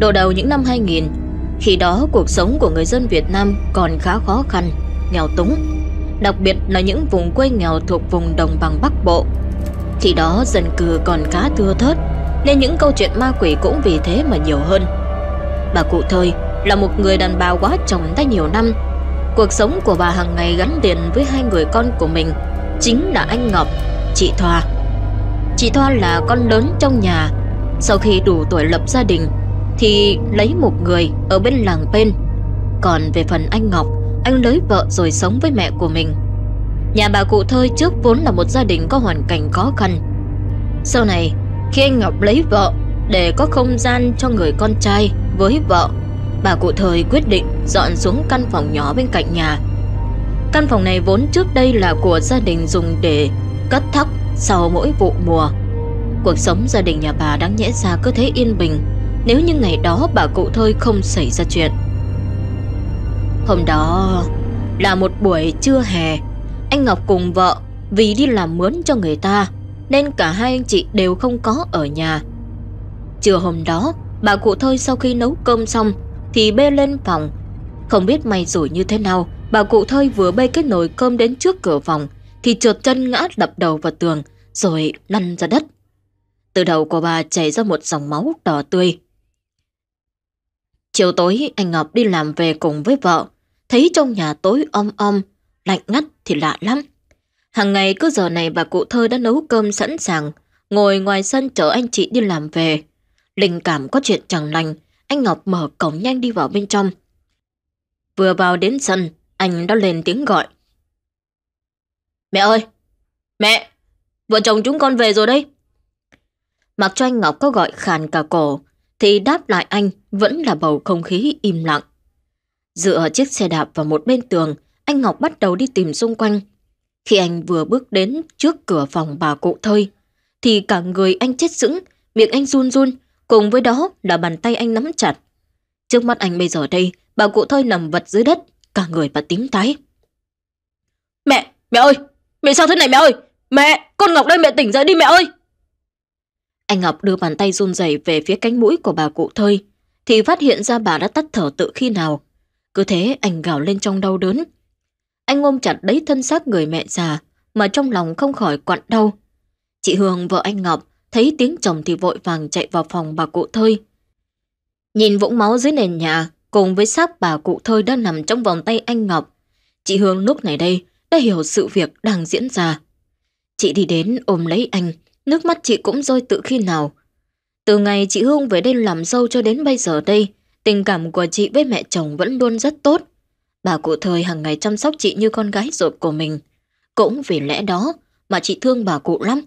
Độ đầu những năm 2000, khi đó cuộc sống của người dân Việt Nam còn khá khó khăn, nghèo túng, đặc biệt là những vùng quê nghèo thuộc vùng đồng bằng Bắc Bộ. Khi đó dân cư còn khá thưa thớt, nên những câu chuyện ma quỷ cũng vì thế mà nhiều hơn. Bà cụ Thời là một người đàn bà quá chồng đã nhiều năm. Cuộc sống của bà hàng ngày gắn liền với hai người con của mình, chính là anh Ngọc, chị Thoa. Chị Thoa là con lớn trong nhà, sau khi đủ tuổi lập gia đình thì lấy một người ở bên làng bên. Còn về phần anh Ngọc, anh lấy vợ rồi sống với mẹ của mình. Nhà bà cụ Thơi trước vốn là một gia đình có hoàn cảnh khó khăn. Sau này, khi anh Ngọc lấy vợ để có không gian cho người con trai với vợ, bà cụ Thời quyết định dọn xuống căn phòng nhỏ bên cạnh nhà. Căn phòng này vốn trước đây là của gia đình dùng để cất thóc sau mỗi vụ mùa. Cuộc sống gia đình nhà bà đáng nhẽ ra cứ thế yên bình nếu như ngày đó bà cụ Thôi không xảy ra chuyện. Hôm đó là một buổi trưa hè, anh Ngọc cùng vợ vì đi làm mướn cho người ta nên cả hai anh chị đều không có ở nhà. Trưa hôm đó, bà cụ Thôi sau khi nấu cơm xong thì bê lên phòng. Không biết may rủi như thế nào, bà cụ Thôi vừa bê cái nồi cơm đến trước cửa phòng thì trượt chân ngã đập đầu vào tường rồi lăn ra đất. Từ đầu của bà chảy ra một dòng máu đỏ tươi. Chiều tối anh Ngọc đi làm về cùng với vợ, thấy trong nhà tối om om, lạnh ngắt thì lạ lắm. Hàng ngày cứ giờ này bà cụ thơ đã nấu cơm sẵn sàng, ngồi ngoài sân chờ anh chị đi làm về. Linh cảm có chuyện chẳng lành, anh Ngọc mở cổng nhanh đi vào bên trong. Vừa vào đến sân, anh đã lên tiếng gọi. Mẹ ơi! Mẹ! Vợ chồng chúng con về rồi đây! Mặc cho anh Ngọc có gọi khàn cả cổ, thì đáp lại anh vẫn là bầu không khí im lặng. Dựa chiếc xe đạp vào một bên tường, anh Ngọc bắt đầu đi tìm xung quanh. Khi anh vừa bước đến trước cửa phòng bà cụ thôi, thì cả người anh chết sững, miệng anh run run, cùng với đó là bàn tay anh nắm chặt. Trước mắt anh bây giờ đây, bà cụ thôi nằm vật dưới đất, cả người và tím tái. Mẹ, mẹ ơi, mẹ sao thế này mẹ ơi? Mẹ, con Ngọc đây mẹ tỉnh dậy đi mẹ ơi! Anh Ngọc đưa bàn tay run rẩy về phía cánh mũi của bà cụ thơi, thì phát hiện ra bà đã tắt thở tự khi nào. Cứ thế anh gào lên trong đau đớn. Anh ôm chặt lấy thân xác người mẹ già, mà trong lòng không khỏi quặn đau. Chị Hương vợ anh Ngọc thấy tiếng chồng thì vội vàng chạy vào phòng bà cụ thơi. Nhìn vũng máu dưới nền nhà cùng với xác bà cụ thơi đang nằm trong vòng tay anh Ngọc. Chị Hương lúc này đây đã hiểu sự việc đang diễn ra. Chị đi đến ôm lấy anh, nước mắt chị cũng rơi tự khi nào. Từ ngày chị Hương về đây làm dâu cho đến bây giờ đây, tình cảm của chị với mẹ chồng vẫn luôn rất tốt. Bà cụ thời hàng ngày chăm sóc chị như con gái ruột của mình. Cũng vì lẽ đó mà chị thương bà cụ lắm.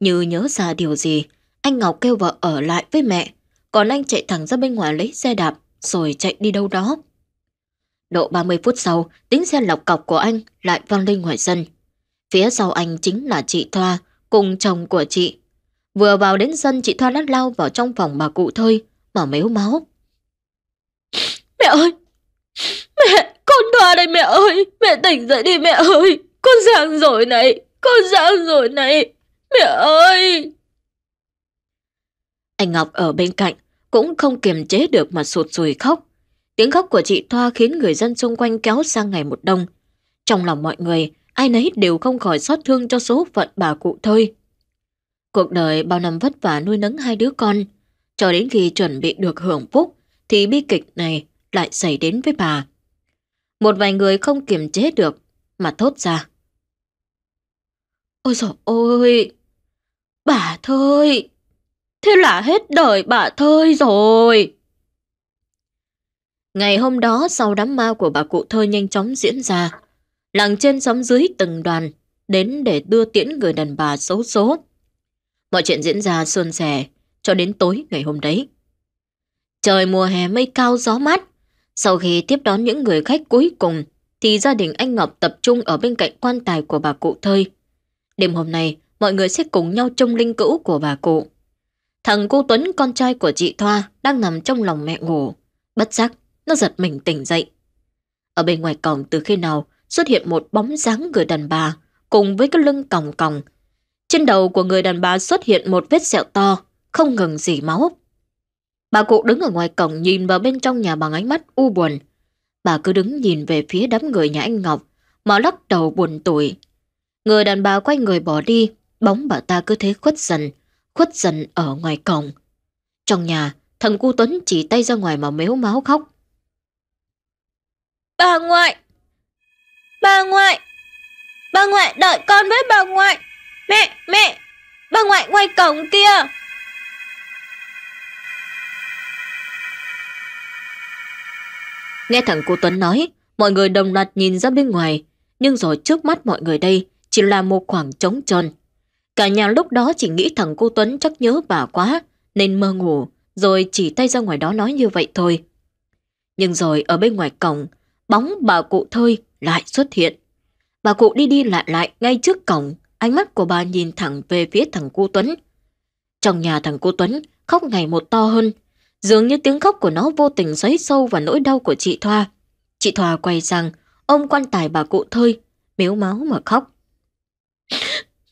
Như nhớ ra điều gì, anh Ngọc kêu vợ ở lại với mẹ, còn anh chạy thẳng ra bên ngoài lấy xe đạp rồi chạy đi đâu đó. Độ 30 phút sau, tiếng xe lọc cọc của anh lại vang lên ngoài sân. Phía sau anh chính là chị Thoa cùng chồng của chị. Vừa vào đến sân chị Thoa đã lao vào trong phòng bà cụ thôi mà mếu máu. Mẹ ơi! Mẹ! Con Thoa đây mẹ ơi! Mẹ tỉnh dậy đi mẹ ơi! Con Giang rồi này! Con Giang rồi này! Mẹ ơi! Anh Ngọc ở bên cạnh cũng không kiềm chế được mà sụt sùi khóc. Tiếng khóc của chị Thoa khiến người dân xung quanh kéo sang ngày một đông. Trong lòng mọi người, ai nấy đều không khỏi xót thương cho số phận bà cụ thôi. Cuộc đời bao năm vất vả nuôi nấng hai đứa con, cho đến khi chuẩn bị được hưởng phúc, thì bi kịch này lại xảy đến với bà. Một vài người không kiềm chế được, mà thốt ra. Ôi dồi ôi! Bà thôi! Thế là hết đời bà thôi rồi! Ngày hôm đó sau đám ma của bà cụ thơ nhanh chóng diễn ra, làng trên xóm dưới từng đoàn đến để đưa tiễn người đàn bà xấu số. Mọi chuyện diễn ra suôn sẻ cho đến tối ngày hôm đấy. Trời mùa hè mây cao gió mát. Sau khi tiếp đón những người khách cuối cùng thì gia đình anh Ngọc tập trung ở bên cạnh quan tài của bà cụ thơi. Đêm hôm nay, mọi người sẽ cùng nhau trông linh cữu của bà cụ. Thằng cô Tuấn, con trai của chị Thoa, đang nằm trong lòng mẹ ngủ. Bất giác, nó giật mình tỉnh dậy. Ở bên ngoài cổng từ khi nào xuất hiện một bóng dáng người đàn bà cùng với cái lưng còng còng. Trên đầu của người đàn bà xuất hiện một vết sẹo to, không ngừng dỉ máu. Bà cụ đứng ở ngoài cổng nhìn vào bên trong nhà bằng ánh mắt u buồn. Bà cứ đứng nhìn về phía đám người nhà anh Ngọc mà lắc đầu buồn tủi. Người đàn bà quay người bỏ đi, bóng bà ta cứ thế khuất dần, khuất dần ở ngoài cổng. Trong nhà, thằng cu Tuấn chỉ tay ra ngoài mà mếu máu khóc. Bà ngoại! Bà ngoại! Bà ngoại đợi con với bà ngoại! Mẹ! Mẹ! Bà ngoại ngoài cổng kia! Nghe thằng cô Tuấn nói, mọi người đồng loạt nhìn ra bên ngoài, nhưng rồi trước mắt mọi người đây chỉ là một khoảng trống tròn Cả nhà lúc đó chỉ nghĩ thằng cô Tuấn chắc nhớ bà quá, nên mơ ngủ, rồi chỉ tay ra ngoài đó nói như vậy thôi. Nhưng rồi ở bên ngoài cổng, bóng bà cụ thôi lại xuất hiện. Bà cụ đi đi lại lại ngay trước cổng, ánh mắt của bà nhìn thẳng về phía thằng cô Tuấn. Trong nhà thằng cô Tuấn khóc ngày một to hơn, dường như tiếng khóc của nó vô tình xoáy sâu vào nỗi đau của chị Thoa. Chị Thoa quay sang, ôm quan tài bà cụ thơi, miếu máu mà khóc.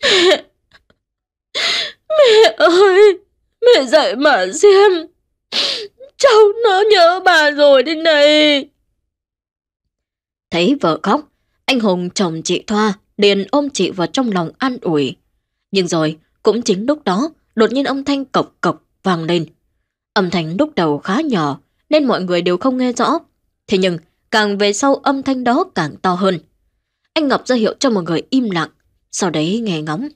Mẹ! Mẹ ơi! Mẹ dậy mà xem! Cháu nó nhớ bà rồi đây này! Thấy vợ khóc, anh Hùng chồng chị Thoa liền ôm chị vào trong lòng an ủi. Nhưng rồi, cũng chính lúc đó, đột nhiên âm thanh cộc cộc vang lên. Âm thanh lúc đầu khá nhỏ, nên mọi người đều không nghe rõ. Thế nhưng, càng về sau âm thanh đó càng to hơn. Anh Ngọc ra hiệu cho mọi người im lặng, sau đấy nghe ngóng.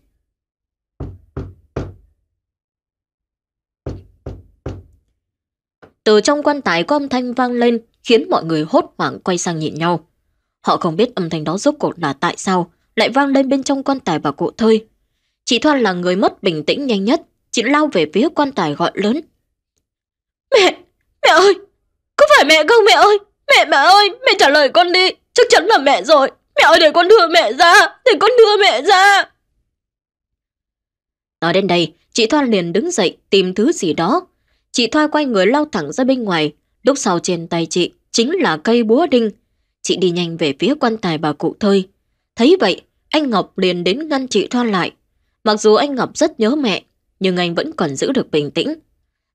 Từ trong quan tài có âm thanh vang lên khiến mọi người hốt hoảng quay sang nhìn nhau. Họ không biết âm thanh đó rốt cuộc là tại sao lại vang lên bên trong quan tài bà cụ thơi. Chị Thoan là người mất bình tĩnh nhanh nhất, chị lao về phía quan tài gọi lớn. Mẹ, mẹ ơi, có phải mẹ không mẹ ơi? Mẹ mẹ ơi, mẹ trả lời con đi, chắc chắn là mẹ rồi. Mẹ ơi để con đưa mẹ ra, để con đưa mẹ ra. Nói đến đây, chị Thoan liền đứng dậy tìm thứ gì đó. Chị Thoa quay người lao thẳng ra bên ngoài, lúc sau trên tay chị chính là cây búa đinh. Chị đi nhanh về phía quan tài bà cụ thôi. Thấy vậy, anh Ngọc liền đến ngăn chị Thoa lại. Mặc dù anh Ngọc rất nhớ mẹ, nhưng anh vẫn còn giữ được bình tĩnh.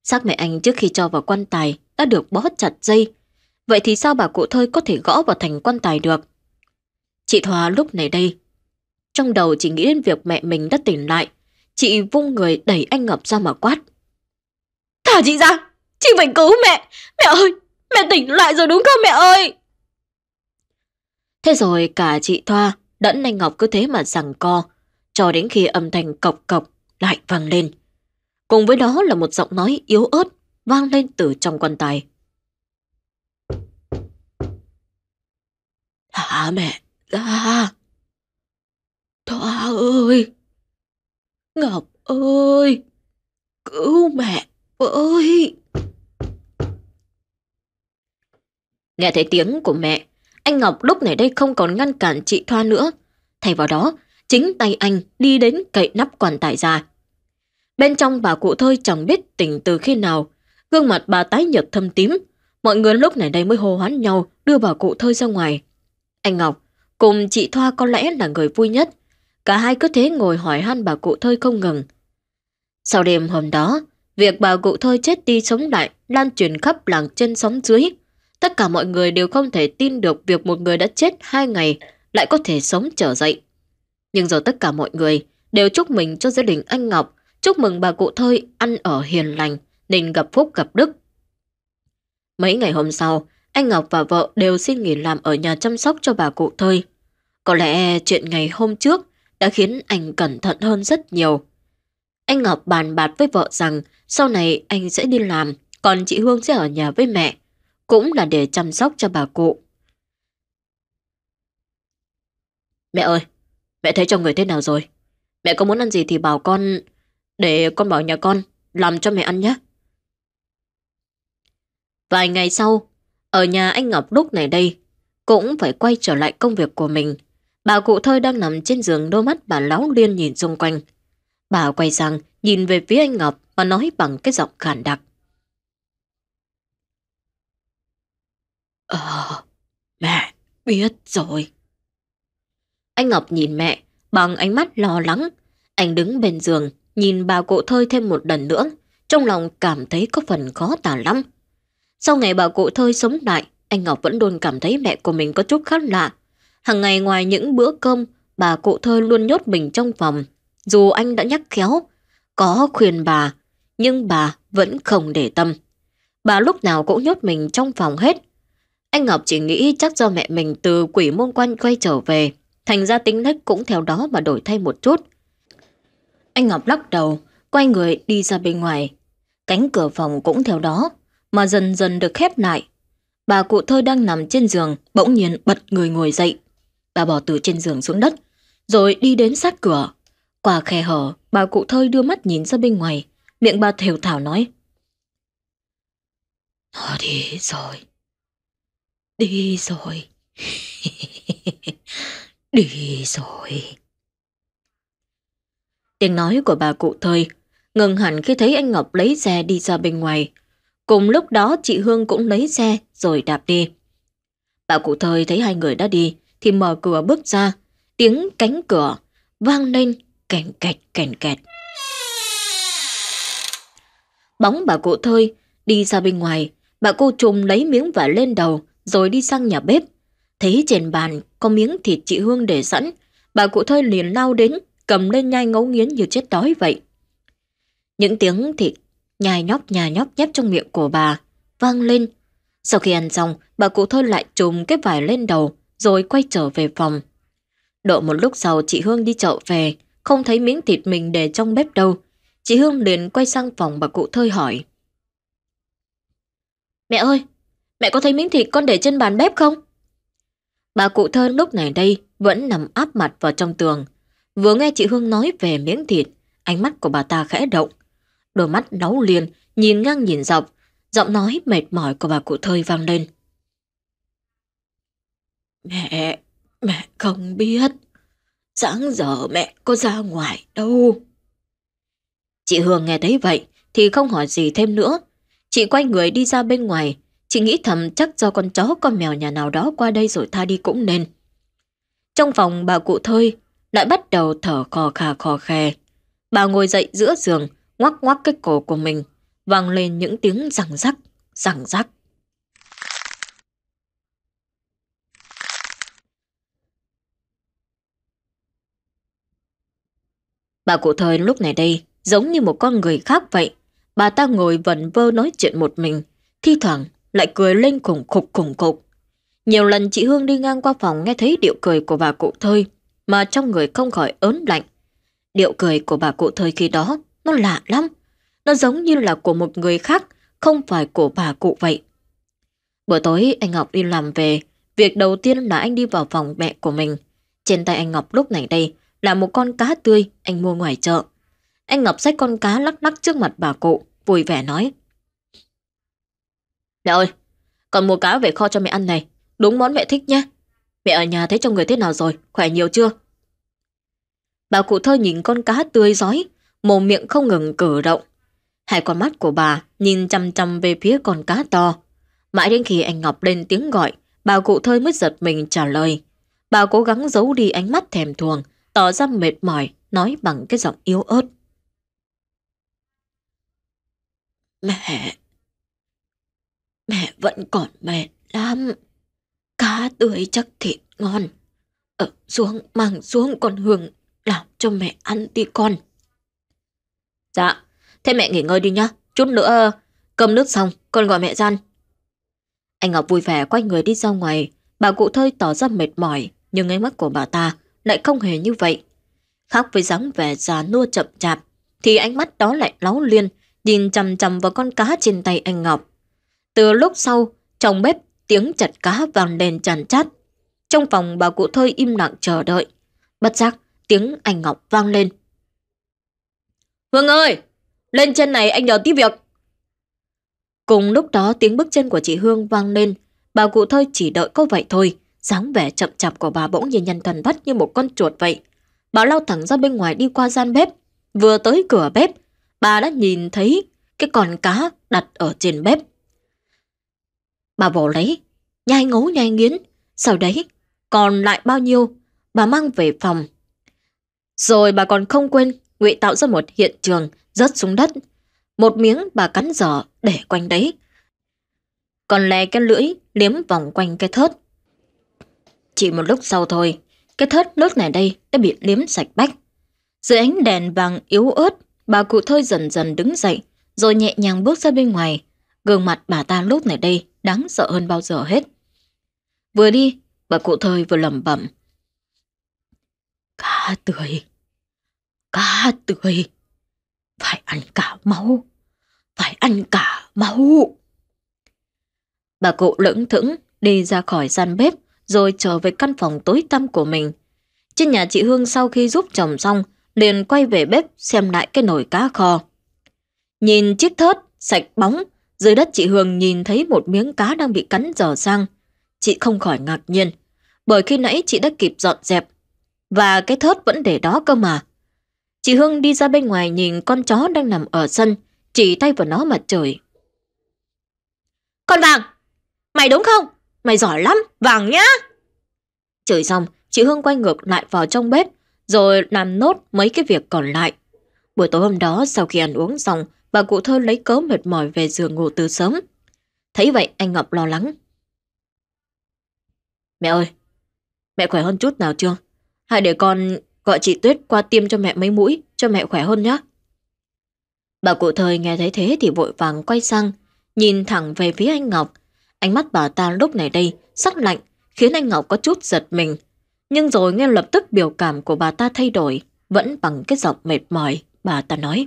Xác mẹ anh trước khi cho vào quan tài đã được bó chặt dây. Vậy thì sao bà cụ thôi có thể gõ vào thành quan tài được? Chị Thoa lúc này đây, trong đầu chị nghĩ đến việc mẹ mình đã tỉnh lại. Chị vung người đẩy anh Ngọc ra mà quát. Thả chị ra, chị phải cứu mẹ. Mẹ ơi, mẹ tỉnh lại rồi đúng không mẹ ơi? Thế rồi cả chị Thoa đẫn anh Ngọc cứ thế mà rằng co, cho đến khi âm thanh cộc cộc lại vang lên. Cùng với đó là một giọng nói yếu ớt vang lên từ trong quan tài. Thả mẹ ra. Thoa ơi! Ngọc ơi! Cứu mẹ ơi! Nghe thấy tiếng của mẹ, anh Ngọc lúc này đây không còn ngăn cản chị Thoa nữa. Thay vào đó, chính tay anh đi đến cậy nắp quan tài ra. Bên trong bà cụ thôi chẳng biết tỉnh từ khi nào, gương mặt bà tái nhợt thâm tím. Mọi người lúc này đây mới hô hoán nhau đưa bà cụ thôi ra ngoài. Anh Ngọc cùng chị Thoa có lẽ là người vui nhất. Cả hai cứ thế ngồi hỏi han bà cụ thôi không ngừng. Sau đêm hôm đó, việc bà cụ thôi chết đi sống lại lan truyền khắp làng trên sóng dưới. Tất cả mọi người đều không thể tin được việc một người đã chết hai ngày lại có thể sống trở dậy. Nhưng giờ tất cả mọi người đều chúc mừng cho gia đình anh Ngọc, chúc mừng bà cụ thơi ăn ở hiền lành nên gặp phúc gặp đức. Mấy ngày hôm sau, anh Ngọc và vợ đều xin nghỉ làm ở nhà chăm sóc cho bà cụ thơi. Có lẽ chuyện ngày hôm trước đã khiến anh cẩn thận hơn rất nhiều. Anh Ngọc bàn bạc với vợ rằng sau này anh sẽ đi làm, còn chị Hương sẽ ở nhà với mẹ, cũng là để chăm sóc cho bà cụ. Mẹ ơi, mẹ thấy cho người thế nào rồi? Mẹ có muốn ăn gì thì bảo con, để con bảo nhà con làm cho mẹ ăn nhé. Vài ngày sau, ở nhà anh Ngọc lúc này đây, cũng phải quay trở lại công việc của mình. Bà cụ thơi đang nằm trên giường đôi mắt bà láo liên nhìn xung quanh. Bà quay sang nhìn về phía anh Ngọc và nói bằng cái giọng khản đặc. Ờ, mẹ biết rồi. Anh Ngọc nhìn mẹ bằng ánh mắt lo lắng. Anh đứng bên giường, nhìn bà cụ thơi thêm một lần nữa, trong lòng cảm thấy có phần khó tả lắm. Sau ngày bà cụ thơi sống lại, anh Ngọc vẫn luôn cảm thấy mẹ của mình có chút khác lạ. Hàng ngày ngoài những bữa cơm, bà cụ thơi luôn nhốt mình trong phòng. Dù anh đã nhắc khéo, có khuyên bà, nhưng bà vẫn không để tâm. Bà lúc nào cũng nhốt mình trong phòng hết. Anh Ngọc chỉ nghĩ chắc do mẹ mình từ quỷ môn quan quay trở về, thành ra tính nách cũng theo đó mà đổi thay một chút. Anh Ngọc lắc đầu, quay người đi ra bên ngoài. Cánh cửa phòng cũng theo đó, mà dần dần được khép lại. Bà cụ thơ đang nằm trên giường, bỗng nhiên bật người ngồi dậy. Bà bỏ từ trên giường xuống đất, rồi đi đến sát cửa. Qua khe hở, bà cụ thơi đưa mắt nhìn ra bên ngoài, miệng bà thều thảo nói. Nó đi rồi. Đi rồi. đi rồi. Tiếng nói của bà cụ thời ngừng hẳn khi thấy anh Ngọc lấy xe đi ra bên ngoài. Cùng lúc đó chị Hương cũng lấy xe rồi đạp đi. Bà cụ thời thấy hai người đã đi thì mở cửa bước ra. Tiếng cánh cửa vang lên kèn kẹt kèn kẹt. Bóng bà cụ thơi đi ra bên ngoài. Bà cô trùm lấy miếng vải lên đầu rồi đi sang nhà bếp. Thấy trên bàn có miếng thịt chị Hương để sẵn. Bà cụ thơi liền lao đến cầm lên nhai ngấu nghiến như chết đói vậy. Những tiếng thịt nhai nhóc nhà nhóc nhép trong miệng của bà vang lên. Sau khi ăn xong, bà cụ thơi lại trùm cái vải lên đầu rồi quay trở về phòng. Độ một lúc sau chị Hương đi chợ về, không thấy miếng thịt mình để trong bếp đâu. Chị Hương liền quay sang phòng bà cụ thơi hỏi. Mẹ ơi, mẹ có thấy miếng thịt con để trên bàn bếp không? Bà cụ thơ lúc này đây vẫn nằm áp mặt vào trong tường. Vừa nghe chị Hương nói về miếng thịt, ánh mắt của bà ta khẽ động. Đôi mắt nấu liền, nhìn ngang nhìn dọc, giọng nói mệt mỏi của bà cụ thơi vang lên. Mẹ, mẹ không biết. Sáng giờ mẹ có ra ngoài đâu. Chị Hương nghe thấy vậy thì không hỏi gì thêm nữa. Chị quay người đi ra bên ngoài. Chị nghĩ thầm chắc do con chó con mèo nhà nào đó qua đây rồi tha đi cũng nên. Trong phòng bà cụ thơi lại bắt đầu thở khò khà khò khè. Bà ngồi dậy giữa giường, ngoắc ngoắc cái cổ của mình, vang lên những tiếng răng rắc, răng rắc. Bà cụ thời lúc này đây giống như một con người khác vậy. Bà ta ngồi vẩn vơ nói chuyện một mình, thi thoảng lại cười lên khủng khục khủng khục. Nhiều lần chị Hương đi ngang qua phòng nghe thấy điệu cười của bà cụ thơi, mà trong người không khỏi ớn lạnh. Điệu cười của bà cụ thời khi đó, nó lạ lắm. Nó giống như là của một người khác, không phải của bà cụ vậy. Bữa tối anh Ngọc đi làm về, việc đầu tiên là anh đi vào phòng mẹ của mình. Trên tay anh Ngọc lúc này đây là một con cá tươi anh mua ngoài chợ. Anh Ngọc xách con cá lắc lắc trước mặt bà cụ, vui vẻ nói. Mẹ ơi, con mua cá về kho cho mẹ ăn này, đúng món mẹ thích nhé. Mẹ ở nhà thấy trong người thế nào rồi, khỏe nhiều chưa? Bà cụ thơ nhìn con cá tươi giói, mồm miệng không ngừng cử động. Hai con mắt của bà nhìn chăm chăm về phía con cá to. Mãi đến khi anh Ngọc lên tiếng gọi, bà cụ thơ mới giật mình trả lời. Bà cố gắng giấu đi ánh mắt thèm thuồng, tỏ ra mệt mỏi, nói bằng cái giọng yếu ớt. Mẹ, mẹ vẫn còn mệt lắm. Cá tươi chắc thịt ngon. Ở xuống, mang xuống con Hương làm cho mẹ ăn đi con. Dạ, thế mẹ nghỉ ngơi đi nhá. Chút nữa cơm nước xong, con gọi mẹ gian. Anh Ngọc vui vẻ quay người đi ra ngoài. Bà cụ thơi tỏ ra mệt mỏi, nhưng ánh mắt của bà ta lại không hề như vậy. Khác với dáng vẻ già nua chậm chạp, thì ánh mắt đó lại láo liên, nhìn chằm chằm vào con cá trên tay anh Ngọc. Từ lúc sau, trong bếp tiếng chặt cá vang lên tràn chát. Trong phòng bà cụ Thôi im lặng chờ đợi. Bất giác, tiếng anh Ngọc vang lên. Hương ơi, lên trên này anh nhờ tí việc. Cùng lúc đó tiếng bước chân của chị Hương vang lên, bà cụ Thôi chỉ đợi có vậy thôi, dáng vẻ chậm chạp của bà bỗng nhiên nhân thần vắt như một con chuột vậy. Bà lao thẳng ra bên ngoài đi qua gian bếp, vừa tới cửa bếp, bà đã nhìn thấy cái con cá đặt ở trên bếp. Bà vồ lấy, nhai ngấu nhai nghiến, sau đấy còn lại bao nhiêu, bà mang về phòng. Rồi bà còn không quên ngụy tạo ra một hiện trường rớt xuống đất. Một miếng bà cắn giỏ để quanh đấy. Còn lè cái lưỡi liếm vòng quanh cái thớt. Chỉ một lúc sau thôi, cái thớt lúc này đây đã bị liếm sạch bách. Dưới ánh đèn vàng yếu ớt, bà cụ thơi dần dần đứng dậy, rồi nhẹ nhàng bước ra bên ngoài. Gương mặt bà ta lúc này đây đáng sợ hơn bao giờ hết. Vừa đi, bà cụ thời vừa lẩm bẩm. Cá tươi, cá tươi, phải ăn cả máu, phải ăn cả máu. Bà cụ lững thững đi ra khỏi gian bếp rồi trở về căn phòng tối tăm của mình. Trên nhà chị Hương sau khi giúp chồng xong liền quay về bếp xem lại cái nồi cá kho. Nhìn chiếc thớt sạch bóng dưới đất chị Hương nhìn thấy một miếng cá đang bị cắn dở sang. Chị không khỏi ngạc nhiên bởi khi nãy chị đã kịp dọn dẹp và cái thớt vẫn để đó cơ mà. Chị Hương đi ra bên ngoài nhìn con chó đang nằm ở sân chỉ tay vào nó mà chửi. Con Vàng! Mày đúng không? Mày giỏi lắm, Vàng nhá! Chửi xong, chị Hương quay ngược lại vào trong bếp rồi làm nốt mấy cái việc còn lại. Buổi tối hôm đó sau khi ăn uống xong, bà cụ thơ lấy cớ mệt mỏi về giường ngủ từ sớm. Thấy vậy anh Ngọc lo lắng. Mẹ ơi, mẹ khỏe hơn chút nào chưa? Hai để con gọi chị Tuyết qua tiêm cho mẹ mấy mũi, cho mẹ khỏe hơn nhé. Bà cụ thời nghe thấy thế thì vội vàng quay sang, nhìn thẳng về phía anh Ngọc. Ánh mắt bà ta lúc này đây sắc lạnh, khiến anh Ngọc có chút giật mình. Nhưng rồi nghe lập tức biểu cảm của bà ta thay đổi, vẫn bằng cái giọng mệt mỏi, bà ta nói.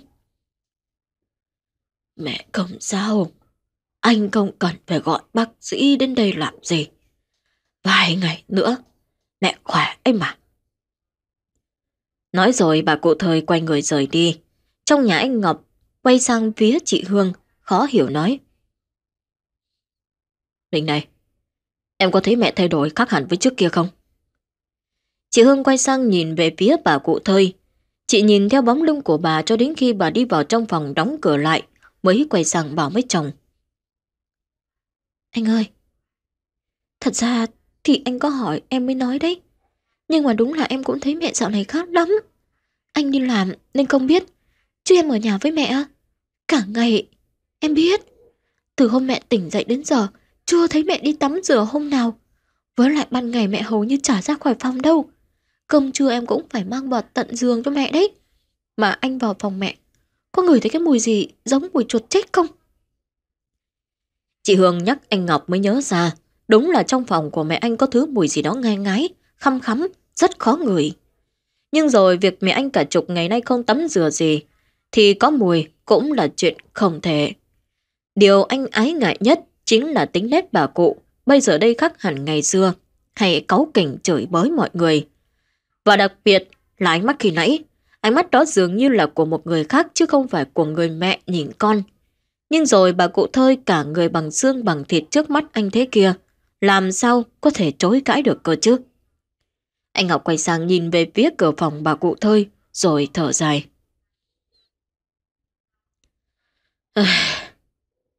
Mẹ không sao, anh không cần phải gọi bác sĩ đến đây làm gì. Vài ngày nữa, mẹ khỏe ấy mà. Nói rồi bà cụ thời quay người rời đi. Trong nhà anh Ngọc quay sang phía chị Hương, khó hiểu nói. Mình này, em có thấy mẹ thay đổi khác hẳn với trước kia không? Chị Hương quay sang nhìn về phía bà cụ thời, Chị nhìn theo bóng lưng của bà cho đến khi bà đi vào trong phòng đóng cửa lại, mới quay sang bảo với chồng. Anh ơi, thật ra thì anh có hỏi em mới nói đấy. Nhưng mà đúng là em cũng thấy mẹ dạo này khác lắm. Anh đi làm nên không biết, chứ em ở nhà với mẹ. Cả ngày, em biết. Từ hôm mẹ tỉnh dậy đến giờ, chưa thấy mẹ đi tắm rửa hôm nào. Với lại ban ngày mẹ hầu như trả ra khỏi phòng đâu. Cơm trưa em cũng phải mang bọt tận giường cho mẹ đấy. Mà anh vào phòng mẹ, có ngửi thấy cái mùi gì giống mùi chuột chết không? Chị Hương nhắc anh Ngọc mới nhớ ra, đúng là trong phòng của mẹ anh có thứ mùi gì đó ngai ngái, khăm khắm, rất khó ngửi. Nhưng rồi việc mẹ anh cả chục ngày nay không tắm rửa gì, thì có mùi cũng là chuyện không thể. Điều anh ái ngại nhất chính là tính nét bà cụ, bây giờ đây khác hẳn ngày xưa, hay cáu kỉnh chửi bới mọi người. Và đặc biệt là ánh mắt khi nãy, ánh mắt đó dường như là của một người khác chứ không phải của người mẹ nhìn con. Nhưng rồi bà cụ thơi cả người bằng xương bằng thịt trước mắt anh thế kia, làm sao có thể chối cãi được cơ chứ? Anh Ngọc quay sang nhìn về phía cửa phòng bà cụ thơi, rồi thở dài.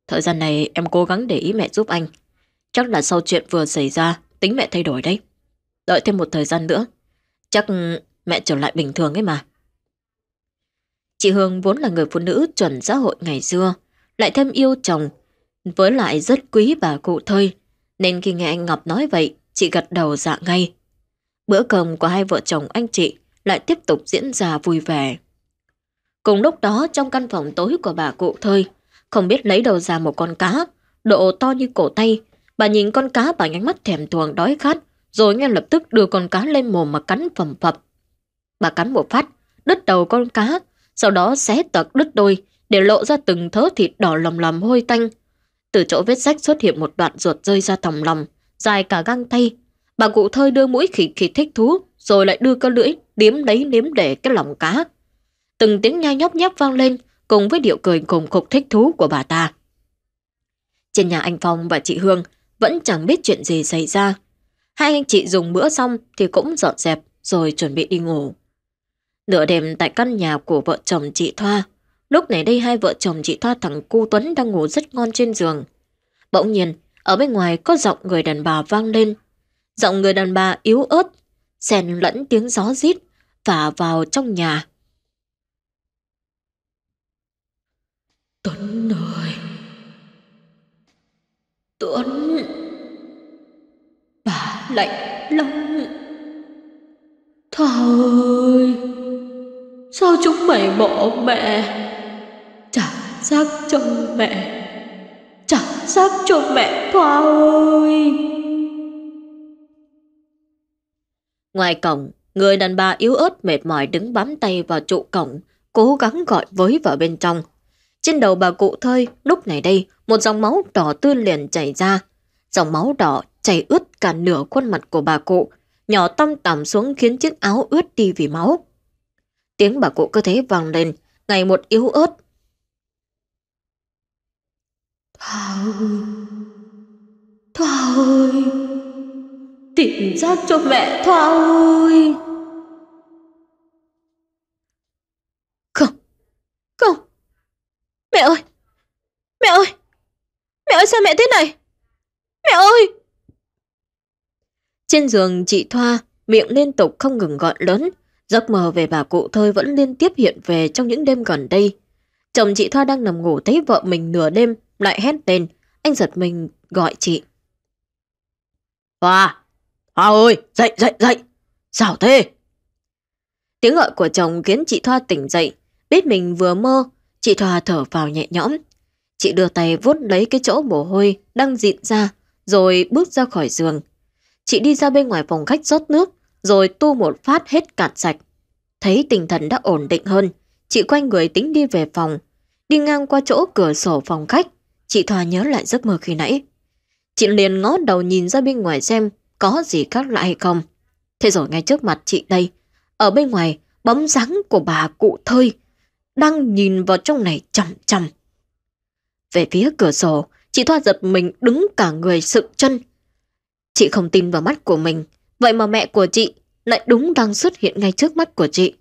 Thời gian này em cố gắng để ý mẹ giúp anh. Chắc là sau chuyện vừa xảy ra, tính mẹ thay đổi đấy. Đợi thêm một thời gian nữa, chắc mẹ trở lại bình thường ấy mà. Chị Hương vốn là người phụ nữ chuẩn xã hội ngày xưa, lại thêm yêu chồng, với lại rất quý bà cụ thơi, nên khi nghe anh Ngọc nói vậy, chị gật đầu dạ ngay. Bữa cơm của hai vợ chồng anh chị lại tiếp tục diễn ra vui vẻ. Cùng lúc đó trong căn phòng tối của bà cụ thơi, không biết lấy đầu ra một con cá, độ to như cổ tay. Bà nhìn con cá bằng ánh mắt thèm thuồng đói khát, rồi ngay lập tức đưa con cá lên mồm mà cắn phẩm phập. Bà cắn một phát, đứt đầu con cá, sau đó xé tật đứt đôi, để lộ ra từng thớ thịt đỏ lầm lầm hôi tanh. Từ chỗ vết sách xuất hiện một đoạn ruột rơi ra thòng lòng, dài cả găng tay. Bà cụ thơi đưa mũi khỉ khỉ thích thú, rồi lại đưa cơ lưỡi, điếm lấy nếm để cái lòng cá. Từng tiếng nhai nhóc nhóc vang lên, cùng với điệu cười cùng khục thích thú của bà ta. Trên nhà anh Phong và chị Hương vẫn chẳng biết chuyện gì xảy ra. Hai anh chị dùng bữa xong thì cũng dọn dẹp rồi chuẩn bị đi ngủ. Nửa đêm tại căn nhà của vợ chồng chị Thoa, lúc này đây hai vợ chồng chị Thoa thằng cu Tuấn đang ngủ rất ngon trên giường. Bỗng nhiên, ở bên ngoài có giọng người đàn bà vang lên. Giọng người đàn bà yếu ớt, xen lẫn tiếng gió rít phả vào trong nhà. Tuấn ơi! Tuấn! Bà lạnh lắm! Thoa ơi! Sao chúng mày bỏ mẹ? Trả xác cho mẹ! Trả xác cho mẹ Thoa ơi! Ngoài cổng, người đàn bà yếu ớt mệt mỏi đứng bám tay vào trụ cổng, cố gắng gọi với vào bên trong. Trên đầu bà cụ thơi, lúc này đây, một dòng máu đỏ tươi liền chảy ra. Dòng máu đỏ chảy ướt cả nửa khuôn mặt của bà cụ, nhỏ tăm tằm xuống khiến chiếc áo ướt đi vì máu. Tiếng bà cụ cơ thế vang lên, ngày một yếu ớt. Thoa ơi! Thoa ơi! Tìm giác cho mẹ Thoa ơi! Không! Không! Mẹ ơi! Mẹ ơi! Mẹ ơi sao mẹ thế này? Mẹ ơi! Trên giường chị Thoa, miệng liên tục không ngừng gọi lớn. Giấc mơ về bà cụ thơi vẫn liên tiếp hiện về trong những đêm gần đây. Chồng chị Thoa đang nằm ngủ thấy vợ mình nửa đêm lại hét lên. Anh giật mình gọi chị. Thoa! Thoa ơi! Dậy, dậy, dậy! Sao thế? Tiếng gọi của chồng khiến chị Thoa tỉnh dậy. Biết mình vừa mơ, chị Thoa thở vào nhẹ nhõm. Chị đưa tay vuốt lấy cái chỗ mồ hôi đang dịn ra, rồi bước ra khỏi giường. Chị đi ra bên ngoài phòng khách rót nước, rồi tu một phát hết cạn sạch. Thấy tinh thần đã ổn định hơn, chị quay người tính đi về phòng. Đi ngang qua chỗ cửa sổ phòng khách, chị Thoa nhớ lại giấc mơ khi nãy. Chị liền ngó đầu nhìn ra bên ngoài xem có gì khác lạ hay không. Thế rồi ngay trước mặt chị đây, ở bên ngoài, bóng dáng của bà cụ thơi, đang nhìn vào trong này chầm chầm. Về phía cửa sổ, chị Thoa giật mình đứng cả người sự chân. Chị không tin vào mắt của mình, vậy mà mẹ của chị lại đúng đang xuất hiện ngay trước mắt của chị.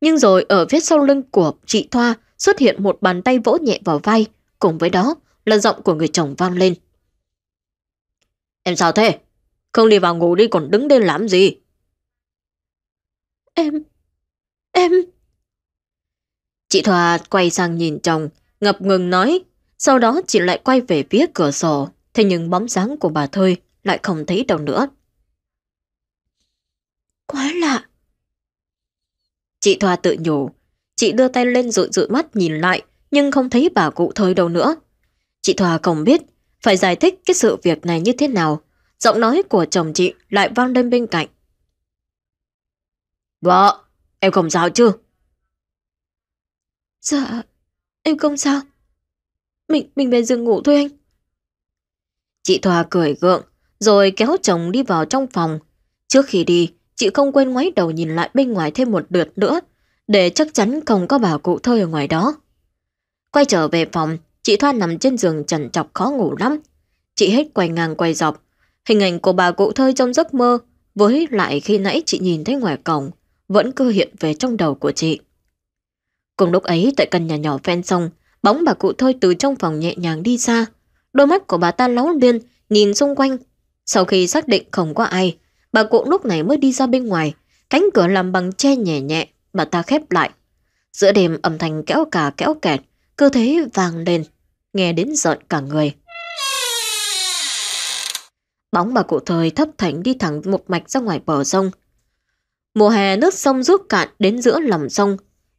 Nhưng rồi ở phía sau lưng của chị Thoa xuất hiện một bàn tay vỗ nhẹ vào vai, cùng với đó là giọng của người chồng vang lên. Em sao thế? Không đi vào ngủ đi còn đứng đây làm gì? Em... Em... Chị Thoa quay sang nhìn chồng, ngập ngừng nói, sau đó chị lại quay về phía cửa sổ, thế nhưng bóng dáng của bà Thơi lại không thấy đâu nữa. Quá lạ. Chị Thoa tự nhủ, chị đưa tay lên rụi rụi mắt nhìn lại, nhưng không thấy bà cụ Thơi đâu nữa. Chị Thoa không biết phải giải thích cái sự việc này như thế nào. Giọng nói của chồng chị lại vang lên bên cạnh. Vợ, em không sao chứ? Dạ, em không sao. Mình, mình về giường ngủ thôi anh. Chị Thoa cười gượng, rồi kéo chồng đi vào trong phòng. Trước khi đi, chị không quên ngoái đầu nhìn lại bên ngoài thêm một lượt nữa, để chắc chắn không có bà cụ thơi ở ngoài đó. Quay trở về phòng, chị Thoa nằm trên giường trần chọc khó ngủ lắm. Chị hết quay ngang quay dọc. Hình ảnh của bà cụ thơi trong giấc mơ, với lại khi nãy chị nhìn thấy ngoài cổng, vẫn cứ hiện về trong đầu của chị. Cùng lúc ấy tại căn nhà nhỏ ven sông, bóng bà cụ thôi từ trong phòng nhẹ nhàng đi xa. Đôi mắt của bà ta láo liên, nhìn xung quanh. Sau khi xác định không có ai, bà cụ lúc này mới đi ra bên ngoài. Cánh cửa làm bằng tre nhẹ nhẹ, bà ta khép lại. Giữa đêm âm thanh kéo cà kéo kẹt, cơ thế vàng lên, nghe đến giận cả người. Bóng bà cụ thời thấp thảnh đi thẳng một mạch ra ngoài bờ sông. Mùa hè nước sông rút cạn đến giữa lòng sông,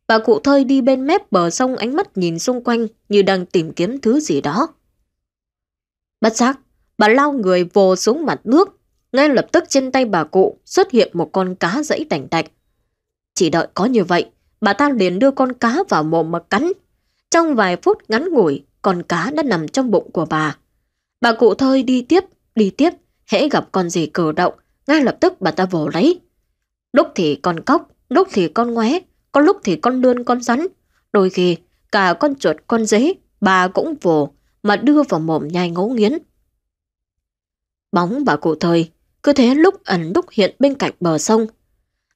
Bà cụ thơi đi bên mép bờ sông ánh mắt nhìn xung quanh như đang tìm kiếm thứ gì đó. Bất giác, bà lao người vồ xuống mặt nước. Ngay lập tức trên tay bà cụ xuất hiện một con cá dãy tảnh tạch. Chỉ đợi có như vậy, bà ta liền đưa con cá vào mồm mà cắn. Trong vài phút ngắn ngủi, con cá đã nằm trong bụng của bà. Bà cụ thơi đi tiếp, đi tiếp, hễ gặp con gì cử động, ngay lập tức bà ta vồ lấy. Lúc thì con cóc, lúc thì con ngoé, có lúc thì con lươn con rắn, đôi khi cả con chuột con dế bà cũng vồ mà đưa vào mồm nhai ngấu nghiến. Bóng bà cụ thời cứ thế lúc ẩn lúc hiện bên cạnh bờ sông.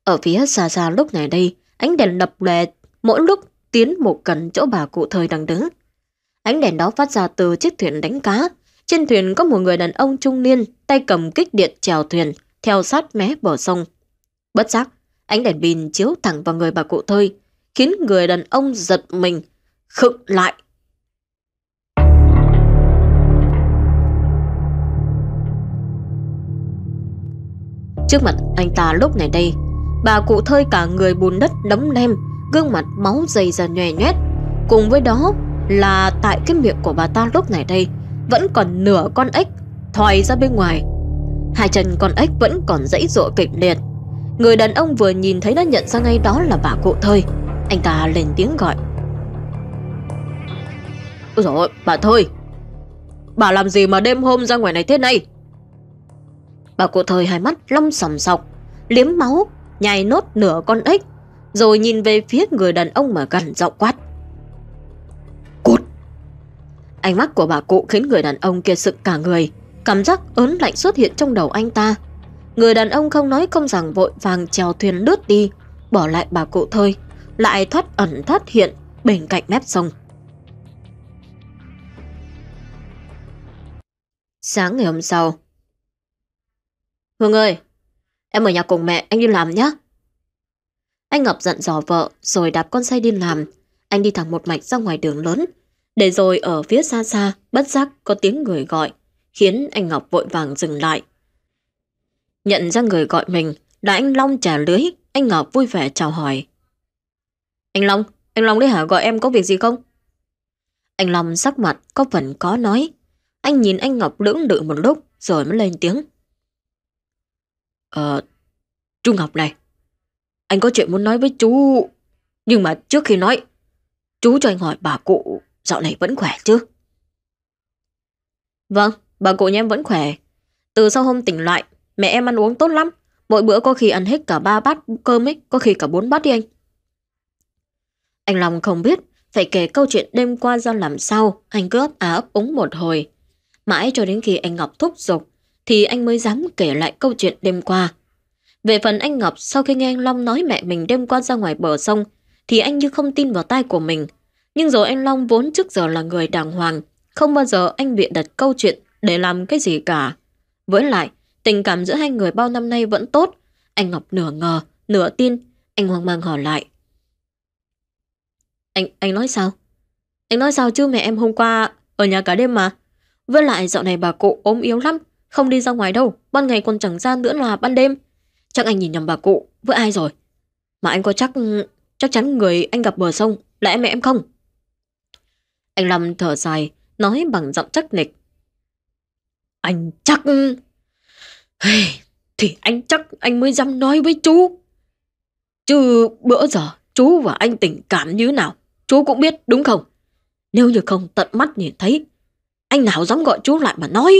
Ở phía xa xa lúc này đây, ánh đèn lập lè mỗi lúc tiến một gần chỗ bà cụ thời đang đứng. Ánh đèn đó phát ra từ chiếc thuyền đánh cá. Trên thuyền có một người đàn ông trung niên tay cầm kích điện chèo thuyền theo sát mé bờ sông. Bất giác, Ánh đèn pin chiếu thẳng vào người bà cụ thơi, khiến người đàn ông giật mình, khựng lại. Trước mặt anh ta lúc này đây, bà cụ thơi cả người bùn đất đấm lem, gương mặt máu dày ra nhòe nhét. Cùng với đó là tại cái miệng của bà ta lúc này đây vẫn còn nửa con ếch thòi ra bên ngoài. Hai chân con ếch vẫn còn dãy dụa kịch liệt. Người đàn ông vừa nhìn thấy đã nhận ra ngay đó là bà cụ thơi. Anh ta lên tiếng gọi. Ôi dồi bà Thơi Bà làm gì mà đêm hôm ra ngoài này thế này Bà cụ thời hai mắt long sòng sọc, Liếm máu, Nhai nốt nửa con ếch, Rồi nhìn về phía người đàn ông mà gần giọng quát. Cút! Ánh mắt của bà cụ khiến người đàn ông kia sực cả người, Cảm giác ớn lạnh xuất hiện trong đầu anh ta. Người đàn ông không nói không rằng vội vàng chèo thuyền lướt đi, Bỏ lại bà cụ thôi, Lại thoát ẩn thoát hiện bên cạnh mép sông. Sáng ngày hôm sau Hương ơi Em ở nhà cùng mẹ anh đi làm nhé Anh Ngọc dặn dò vợ Rồi đạp con xe đi làm. Anh đi thẳng một mạch ra ngoài đường lớn. Để rồi ở phía xa xa Bất giác có tiếng người gọi Khiến anh Ngọc vội vàng dừng lại. Nhận ra người gọi mình Là anh Long trả lưới Anh Ngọc vui vẻ chào hỏi. Anh Long, anh Long đấy hả? Gọi em có việc gì không? Anh Long sắc mặt có phần có nói. Anh nhìn anh Ngọc lưỡng lự một lúc rồi mới lên tiếng. Ờ, chú Ngọc này, anh có chuyện muốn nói với chú. Nhưng mà trước khi nói, chú cho anh hỏi bà cụ dạo này vẫn khỏe chứ? Vâng, bà cụ nhà em vẫn khỏe. Từ sau hôm tỉnh lại, mẹ em ăn uống tốt lắm. Mỗi bữa có khi ăn hết cả ba bát cơm ấy, có khi cả bốn bát đi anh. Anh Long không biết phải kể câu chuyện đêm qua ra làm sao, anh cứ ấp á ấp úng một hồi. Mãi cho đến khi anh Ngọc thúc giục thì anh mới dám kể lại câu chuyện đêm qua. Về phần anh Ngọc sau khi nghe anh Long nói mẹ mình đêm qua ra ngoài bờ sông thì anh như không tin vào tai của mình. Nhưng rồi anh Long vốn trước giờ là người đàng hoàng, không bao giờ anh bịa đặt câu chuyện để làm cái gì cả. Với lại, tình cảm giữa hai người bao năm nay vẫn tốt. Anh Ngọc nửa ngờ, nửa tin, anh hoang mang hỏi lại. Anh, anh nói sao? Anh nói sao chứ mẹ em hôm qua ở nhà cả đêm mà? Với lại dạo này bà cụ ốm yếu lắm, không đi ra ngoài đâu, ban ngày còn chẳng ra nữa là ban đêm. Chắc anh nhìn nhầm bà cụ với ai rồi. Mà anh có chắc chắc chắn người anh gặp bờ sông là em mẹ em không? Anh Lâm thở dài, nói bằng giọng chắc nịch. Anh chắc... Thì anh chắc anh mới dám nói với chú. Chứ bữa giờ chú và anh tình cảm như nào, chú cũng biết đúng không? Nếu như không tận mắt nhìn thấy anh nào dám gọi chú lại mà nói.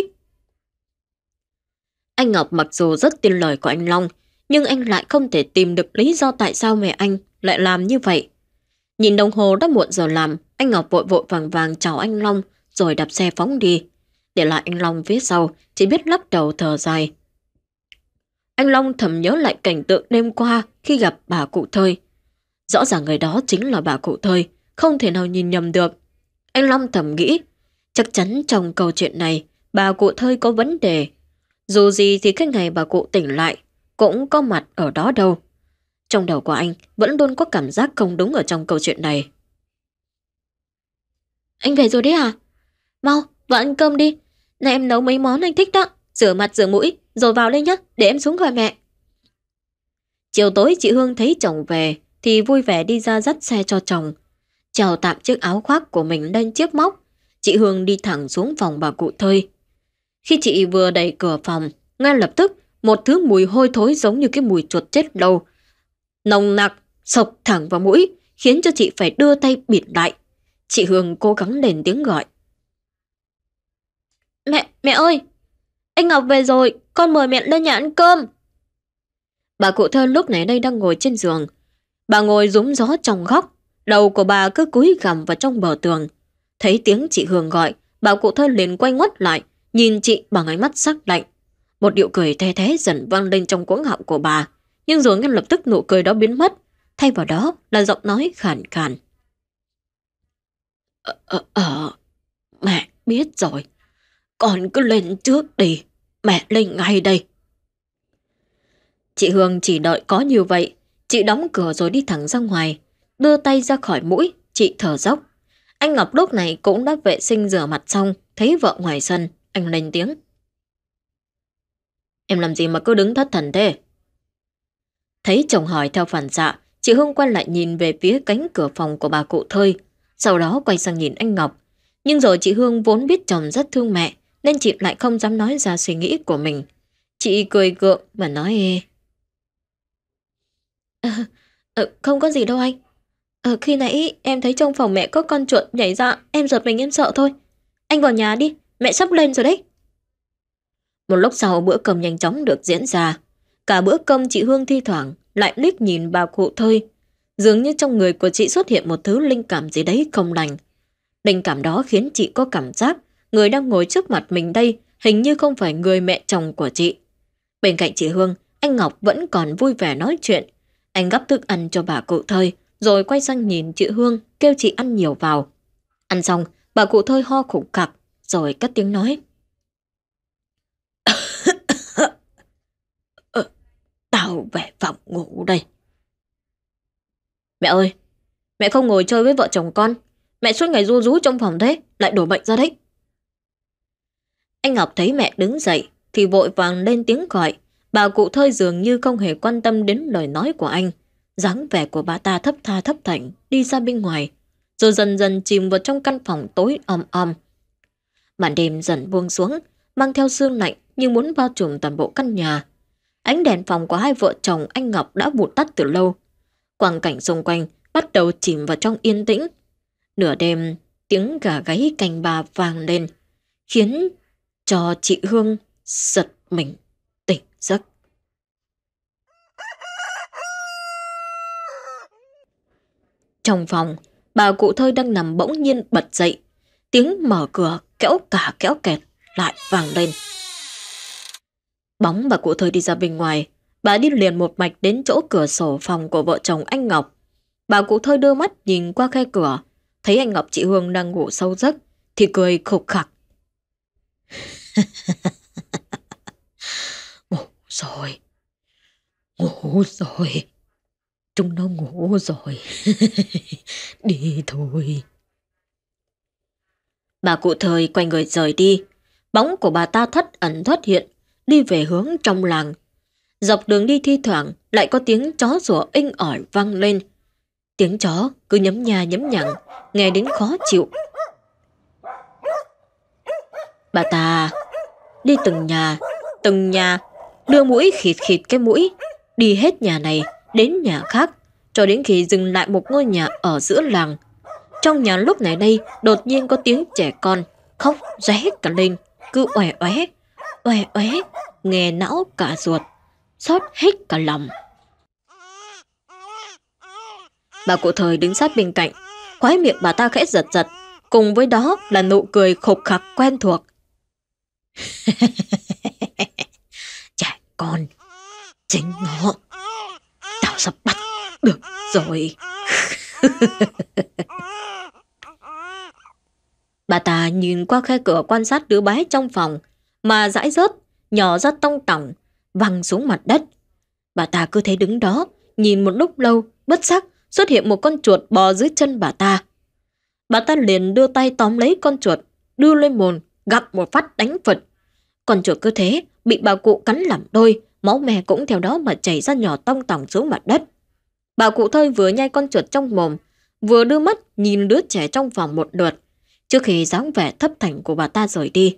Anh Ngọc mặc dù rất tin lời của anh Long, nhưng anh lại không thể tìm được lý do tại sao mẹ anh lại làm như vậy. Nhìn đồng hồ đã muộn giờ làm, anh Ngọc vội vội vàng vàng chào anh Long rồi đạp xe phóng đi. Để lại anh Long phía sau, chỉ biết lắc đầu thở dài. Anh Long thầm nhớ lại cảnh tượng đêm qua khi gặp bà cụ thơi. Rõ ràng người đó chính là bà cụ thơi, không thể nào nhìn nhầm được. Anh Long thầm nghĩ Chắc chắn trong câu chuyện này, bà cụ thơi có vấn đề. Dù gì thì cái ngày bà cụ tỉnh lại, cũng có mặt ở đó đâu. Trong đầu của anh vẫn luôn có cảm giác không đúng ở trong câu chuyện này. Anh về rồi đấy à? Mau, vào ăn cơm đi. Này em nấu mấy món anh thích đó. Rửa mặt rửa mũi, rồi vào đây nhé, để em xuống gọi mẹ. Chiều tối chị Hương thấy chồng về, thì vui vẻ đi ra dắt xe cho chồng. Chào tạm chiếc áo khoác của mình lên chiếc móc, chị Hương đi thẳng xuống phòng bà cụ thơi. Khi chị vừa đẩy cửa phòng, ngay lập tức một thứ mùi hôi thối giống như cái mùi chuột chết lâu. Nồng nặc, sộc thẳng vào mũi, khiến cho chị phải đưa tay bịt lại. Chị Hương cố gắng lên tiếng gọi. Mẹ, mẹ ơi! Anh Ngọc về rồi, con mời mẹ lên nhà ăn cơm. Bà cụ thơ lúc này đây đang ngồi trên giường. Bà ngồi rúng gió trong góc, đầu của bà cứ cúi gằm vào trong bờ tường. Thấy tiếng chị Hương gọi, bảo cụ thơ liền quay ngoắt lại, nhìn chị bằng ánh mắt sắc lạnh. Một điệu cười the thế dần vang lên trong cuống họng của bà, nhưng rồi ngay lập tức nụ cười đó biến mất, thay vào đó là giọng nói khàn khàn. Ờ, ờ, ờ, mẹ biết rồi, con cứ lên trước đi, mẹ lên ngay đây. Chị Hương chỉ đợi có như vậy, chị đóng cửa rồi đi thẳng ra ngoài, đưa tay ra khỏi mũi, chị thở dốc. Anh Ngọc lúc này cũng đã vệ sinh rửa mặt xong, thấy vợ ngoài sân, anh lên tiếng. Em làm gì mà cứ đứng thất thần thế? Thấy chồng hỏi theo phản xạ, chị Hương quay lại nhìn về phía cánh cửa phòng của bà cụ thơi, sau đó quay sang nhìn anh Ngọc. Nhưng rồi chị Hương vốn biết chồng rất thương mẹ, nên chị lại không dám nói ra suy nghĩ của mình. Chị cười gượng mà nói... À, à, không có gì đâu anh. À, khi nãy em thấy trong phòng mẹ có con chuột nhảy ra, em giật mình em sợ thôi. Anh vào nhà đi, mẹ sắp lên rồi đấy. Một lúc sau bữa cơm nhanh chóng được diễn ra. Cả bữa cơm chị Hương thi thoảng lại liếc nhìn bà cụ thôi. Dường như trong người của chị xuất hiện một thứ linh cảm gì đấy không lành. Linh cảm đó khiến chị có cảm giác người đang ngồi trước mặt mình đây hình như không phải người mẹ chồng của chị. Bên cạnh chị Hương, anh Ngọc vẫn còn vui vẻ nói chuyện. Anh gắp thức ăn cho bà cụ thơi, rồi quay sang nhìn chị Hương, kêu chị ăn nhiều vào. Ăn xong, bà cụ thơi ho khủng khặc, rồi cất tiếng nói. Ờ, tao về phòng ngủ đây. Mẹ ơi, mẹ không ngồi chơi với vợ chồng con. Mẹ suốt ngày ru rú trong phòng thế, lại đổ bệnh ra đấy. Anh Ngọc thấy mẹ đứng dậy, thì vội vàng lên tiếng gọi. Bà cụ thơi dường như không hề quan tâm đến lời nói của anh. dáng vẻ của bà ta thấp tha thấp thảnh đi ra bên ngoài, rồi dần dần chìm vào trong căn phòng tối om om. Màn đêm dần buông xuống, mang theo sương lạnh như muốn bao trùm toàn bộ căn nhà. Ánh đèn phòng của hai vợ chồng anh Ngọc đã vụt tắt từ lâu. Quang cảnh xung quanh bắt đầu chìm vào trong yên tĩnh. Nửa đêm, tiếng gà gáy canh bà vang lên, khiến cho chị Hương giật mình tỉnh giấc. Trong phòng, bà cụ thơi đang nằm bỗng nhiên bật dậy. Tiếng mở cửa kéo cả kéo kẹt lại vang lên. Bóng bà cụ thời đi ra bên ngoài, bà đi liền một mạch đến chỗ cửa sổ phòng của vợ chồng anh Ngọc. Bà cụ thơ đưa mắt nhìn qua khe cửa, thấy anh Ngọc chị Hương đang ngủ sâu giấc, thì cười khục khặc. ngủ rồi, ngủ rồi, chúng nó ngủ rồi, đi thôi. Bà cụ thời quay người rời đi, bóng của bà ta thất ẩn thoát hiện, đi về hướng trong làng. Dọc đường đi thi thoảng lại có tiếng chó rủa inh ỏi vang lên. Tiếng chó cứ nhấm nhà nhấm nhặng, nghe đến khó chịu. Bà ta đi từng nhà, từng nhà, đưa mũi khịt khịt cái mũi, đi hết nhà này đến nhà khác, cho đến khi dừng lại một ngôi nhà ở giữa làng. Trong nhà lúc này đây, đột nhiên có tiếng trẻ con, khóc ré cả lên, cứ oẻ oé, oẻ oé, nghe não cả ruột, xót hết cả lòng. Bà cụ thời đứng sát bên cạnh, khóe miệng bà ta khẽ giật giật, cùng với đó là nụ cười khục khặc quen thuộc. Trẻ con, chính nó, tao sắp bắt được rồi. bà ta nhìn qua khe cửa quan sát đứa bé trong phòng, mà dãi rớt, nhỏ ra tông tỏng, văng xuống mặt đất. Bà ta cứ thế đứng đó, nhìn một lúc lâu, bất sắc, xuất hiện một con chuột bò dưới chân bà ta. Bà ta liền đưa tay tóm lấy con chuột, đưa lên mồm, gặp một phát đánh phật Con chuột cứ thế, bị bà cụ cắn làm đôi, máu me cũng theo đó mà chảy ra nhỏ tông tỏng xuống mặt đất. Bà cụ thơi vừa nhai con chuột trong mồm, vừa đưa mắt nhìn đứa trẻ trong phòng một lượt, trước khi dáng vẻ thấp thành của bà ta rời đi.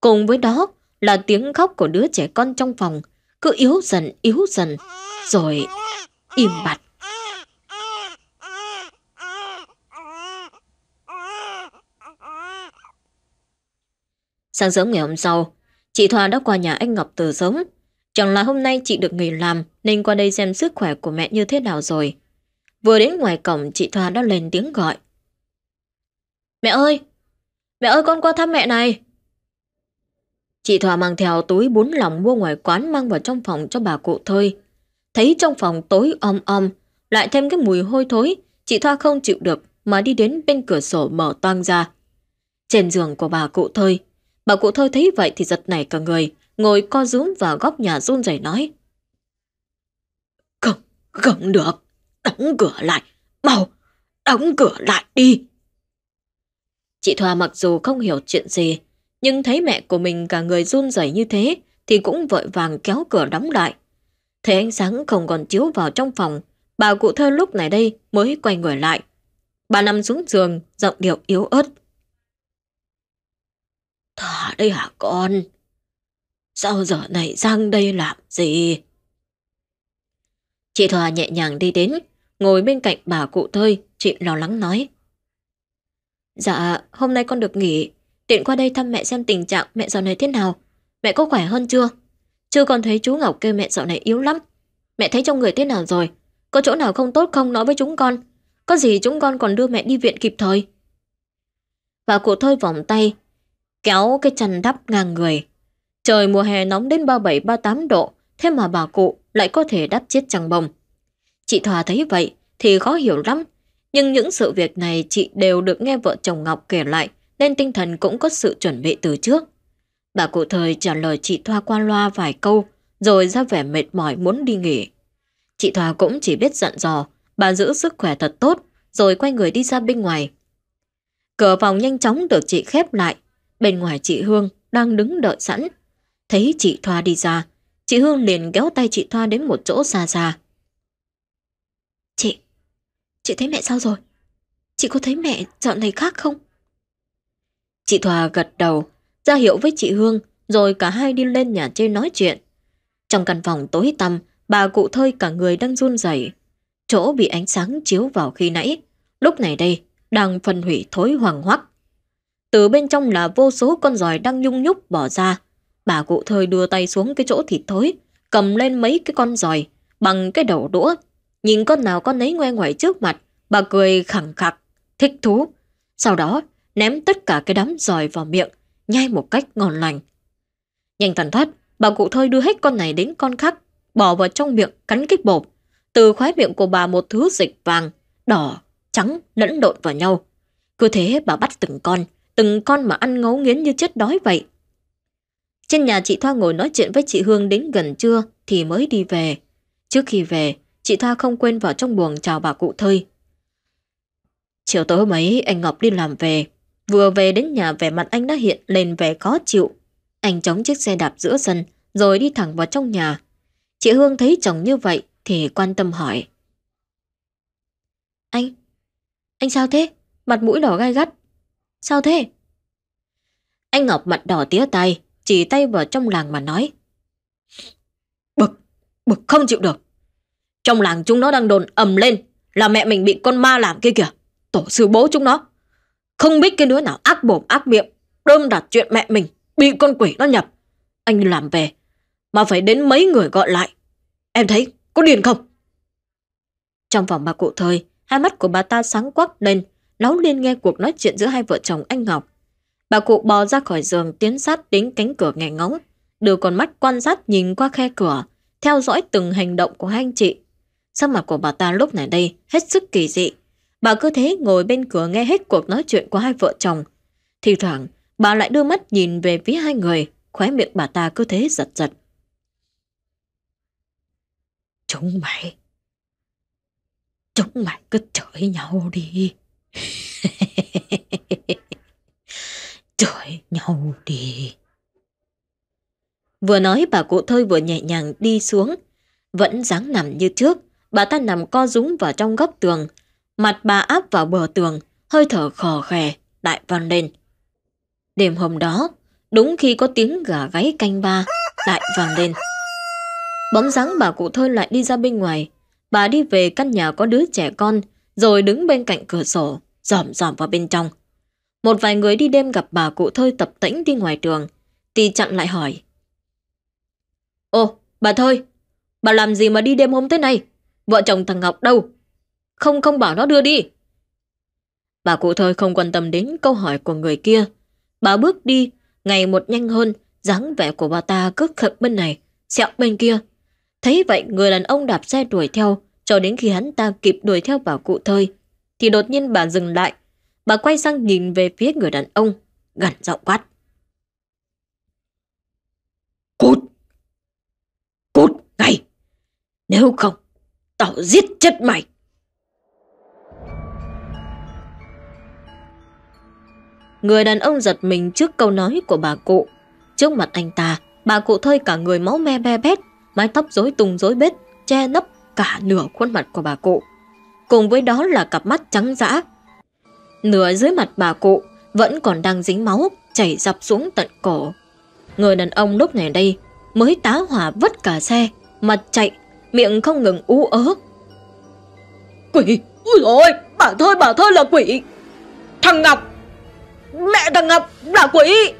Cùng với đó là tiếng khóc của đứa trẻ con trong phòng, cứ yếu dần yếu dần, rồi im bặt. Sáng sớm ngày hôm sau, chị Thoa đã qua nhà anh Ngọc từ sớm. Chẳng là hôm nay chị được nghỉ làm nên qua đây xem sức khỏe của mẹ như thế nào rồi. Vừa đến ngoài cổng chị Thoa đã lên tiếng gọi. Mẹ ơi! Mẹ ơi con qua thăm mẹ này! Chị Thoa mang theo túi bún lòng mua ngoài quán mang vào trong phòng cho bà cụ thơi. Thấy trong phòng tối om om, lại thêm cái mùi hôi thối, chị Thoa không chịu được mà đi đến bên cửa sổ mở toang ra. Trên giường của bà cụ thơi, bà cụ thơi thấy vậy thì giật nảy cả người, ngồi co rúm vào góc nhà run rẩy nói. Không, không được, đóng cửa lại, mau, đóng cửa lại đi. Chị Thoa mặc dù không hiểu chuyện gì, nhưng thấy mẹ của mình cả người run rẩy như thế thì cũng vội vàng kéo cửa đóng lại. Thấy ánh sáng không còn chiếu vào trong phòng, bà cụ thơ lúc này đây mới quay người lại. Bà nằm xuống giường, giọng điệu yếu ớt. Thả đây hả con? Sao giờ này sang đây làm gì? Chị Thoa nhẹ nhàng đi đến, ngồi bên cạnh bà cụ thơi, chị lo lắng nói. Dạ, hôm nay con được nghỉ, tiện qua đây thăm mẹ xem tình trạng mẹ dạo này thế nào. Mẹ có khỏe hơn chưa? Chưa còn thấy chú Ngọc kêu mẹ dạo này yếu lắm. Mẹ thấy trong người thế nào rồi? Có chỗ nào không tốt không nói với chúng con? Có gì chúng con còn đưa mẹ đi viện kịp thời? Bà cụ thơi vòng tay, kéo cái chăn đắp ngang người. Trời mùa hè nóng đến 37-38 độ, thế mà bà cụ lại có thể đắp chiếc chăn bồng Chị Thoa thấy vậy thì khó hiểu lắm, nhưng những sự việc này chị đều được nghe vợ chồng Ngọc kể lại nên tinh thần cũng có sự chuẩn bị từ trước. Bà cụ thời trả lời chị Thoa qua loa vài câu rồi ra vẻ mệt mỏi muốn đi nghỉ. Chị Thoa cũng chỉ biết dặn dò bà giữ sức khỏe thật tốt rồi quay người đi ra bên ngoài. Cửa phòng nhanh chóng được chị khép lại. Bên ngoài chị Hương đang đứng đợi sẵn. Thấy chị Thoa đi ra, chị Hương liền kéo tay chị Thoa đến một chỗ xa xa. Chị, chị thấy mẹ sao rồi? Chị có thấy mẹ dọn này khác không? Chị Thòa gật đầu, ra hiệu với chị Hương, rồi cả hai đi lên nhà trên nói chuyện. Trong căn phòng tối tăm, bà cụ thơi cả người đang run rẩy. Chỗ bị ánh sáng chiếu vào khi nãy, lúc này đây đang phân hủy thối hoàng hoắc. Từ bên trong là vô số con giòi đang nhung nhúc bỏ ra. Bà cụ thơi đưa tay xuống cái chỗ thịt thối, cầm lên mấy cái con giòi bằng cái đầu đũa. Nhìn con nào con nấy ngoe ngoải trước mặt, bà cười khẳng khặc, thích thú. Sau đó ném tất cả cái đám giòi vào miệng, nhai một cách ngon lành. Nhanh thần thoát, bà cụ thôi đưa hết con này đến con khác, bỏ vào trong miệng cắn kích bột. Từ khóe miệng của bà một thứ dịch vàng, đỏ, trắng lẫn lộn vào nhau. Cứ thế bà bắt từng con, từng con mà ăn ngấu nghiến như chết đói vậy. Trên nhà chị Thoa ngồi nói chuyện với chị Hương đến gần trưa thì mới đi về. Trước khi về, chị Thoa không quên vào trong buồng chào bà cụ thơi. Chiều tối ấy anh Ngọc đi làm về, vừa về đến nhà vẻ mặt anh đã hiện lên vẻ khó chịu. Anh chống chiếc xe đạp giữa sân rồi đi thẳng vào trong nhà. Chị Hương thấy chồng như vậy thì quan tâm hỏi. Anh, anh sao thế? Mặt mũi đỏ gai gắt. Sao thế? Anh Ngọc mặt đỏ tía tay, chỉ tay vào trong làng mà nói. Bực, bực không chịu được. Trong làng chúng nó đang đồn ầm lên là mẹ mình bị con ma làm kia kìa. Tổ sư bố chúng nó. Không biết cái đứa nào ác bồm ác miệng, đơm đặt chuyện mẹ mình, bị con quỷ nó nhập. Anh làm về, mà phải đến mấy người gọi lại. Em thấy có điền không? Trong phòng bà cụ thời, hai mắt của bà ta sáng quắc lên, láo liên nghe cuộc nói chuyện giữa hai vợ chồng anh Ngọc. Bà cụ bò ra khỏi giường tiến sát đến cánh cửa nghe ngóng, đưa con mắt quan sát nhìn qua khe cửa, theo dõi từng hành động của hai anh chị. Sắc mặt của bà ta lúc này đây hết sức kỳ dị. Bà cứ thế ngồi bên cửa nghe hết cuộc nói chuyện của hai vợ chồng. Thì thoảng, bà lại đưa mắt nhìn về phía hai người, khóe miệng bà ta cứ thế giật giật. Chúng mày, chúng mày cứ chửi nhau đi. chửi nhau đi. Vừa nói bà cụ thơi vừa nhẹ nhàng đi xuống, vẫn dáng nằm như trước, bà ta nằm co rúm vào trong góc tường, mặt bà áp vào bờ tường, hơi thở khò khè, đại vang lên. Đêm hôm đó, đúng khi có tiếng gà gáy canh ba, lại vang lên. Bóng dáng bà cụ thơ lại đi ra bên ngoài, bà đi về căn nhà có đứa trẻ con, rồi đứng bên cạnh cửa sổ, dòm dòm vào bên trong. Một vài người đi đêm gặp bà cụ thơi tập tĩnh đi ngoài đường, thì chặn lại hỏi. Ô, bà Thơi, bà làm gì mà đi đêm hôm thế này? Vợ chồng thằng Ngọc đâu? Không không bảo nó đưa đi. Bà cụ Thơi không quan tâm đến câu hỏi của người kia. Bà bước đi, ngày một nhanh hơn, dáng vẻ của bà ta cứ khập bên này, sẹo bên kia. Thấy vậy người đàn ông đạp xe đuổi theo, cho đến khi hắn ta kịp đuổi theo bà cụ Thơi. Thì đột nhiên bà dừng lại, bà quay sang nhìn về phía người đàn ông, gằn giọng quát. Cút! Cút ngay! Nếu không, tao giết chết mày! Người đàn ông giật mình trước câu nói của bà cụ. Trước mặt anh ta, Bà cụ thơi cả người máu me be bét, mái tóc rối tung rối bết, che nấp cả nửa khuôn mặt của bà cụ. Cùng với đó là cặp mắt trắng dã. Nửa dưới mặt bà cụ vẫn còn đang dính máu, chảy dọc xuống tận cổ. Người đàn ông lúc này đây mới tá hỏa vứt cả xe, mặt chạy, miệng không ngừng ú ớ. Quỷ! Ui rồi Bà Thơ bà Thơ là quỷ! Thằng Ngọc! Mẹ thằng Ngọc là quỷ!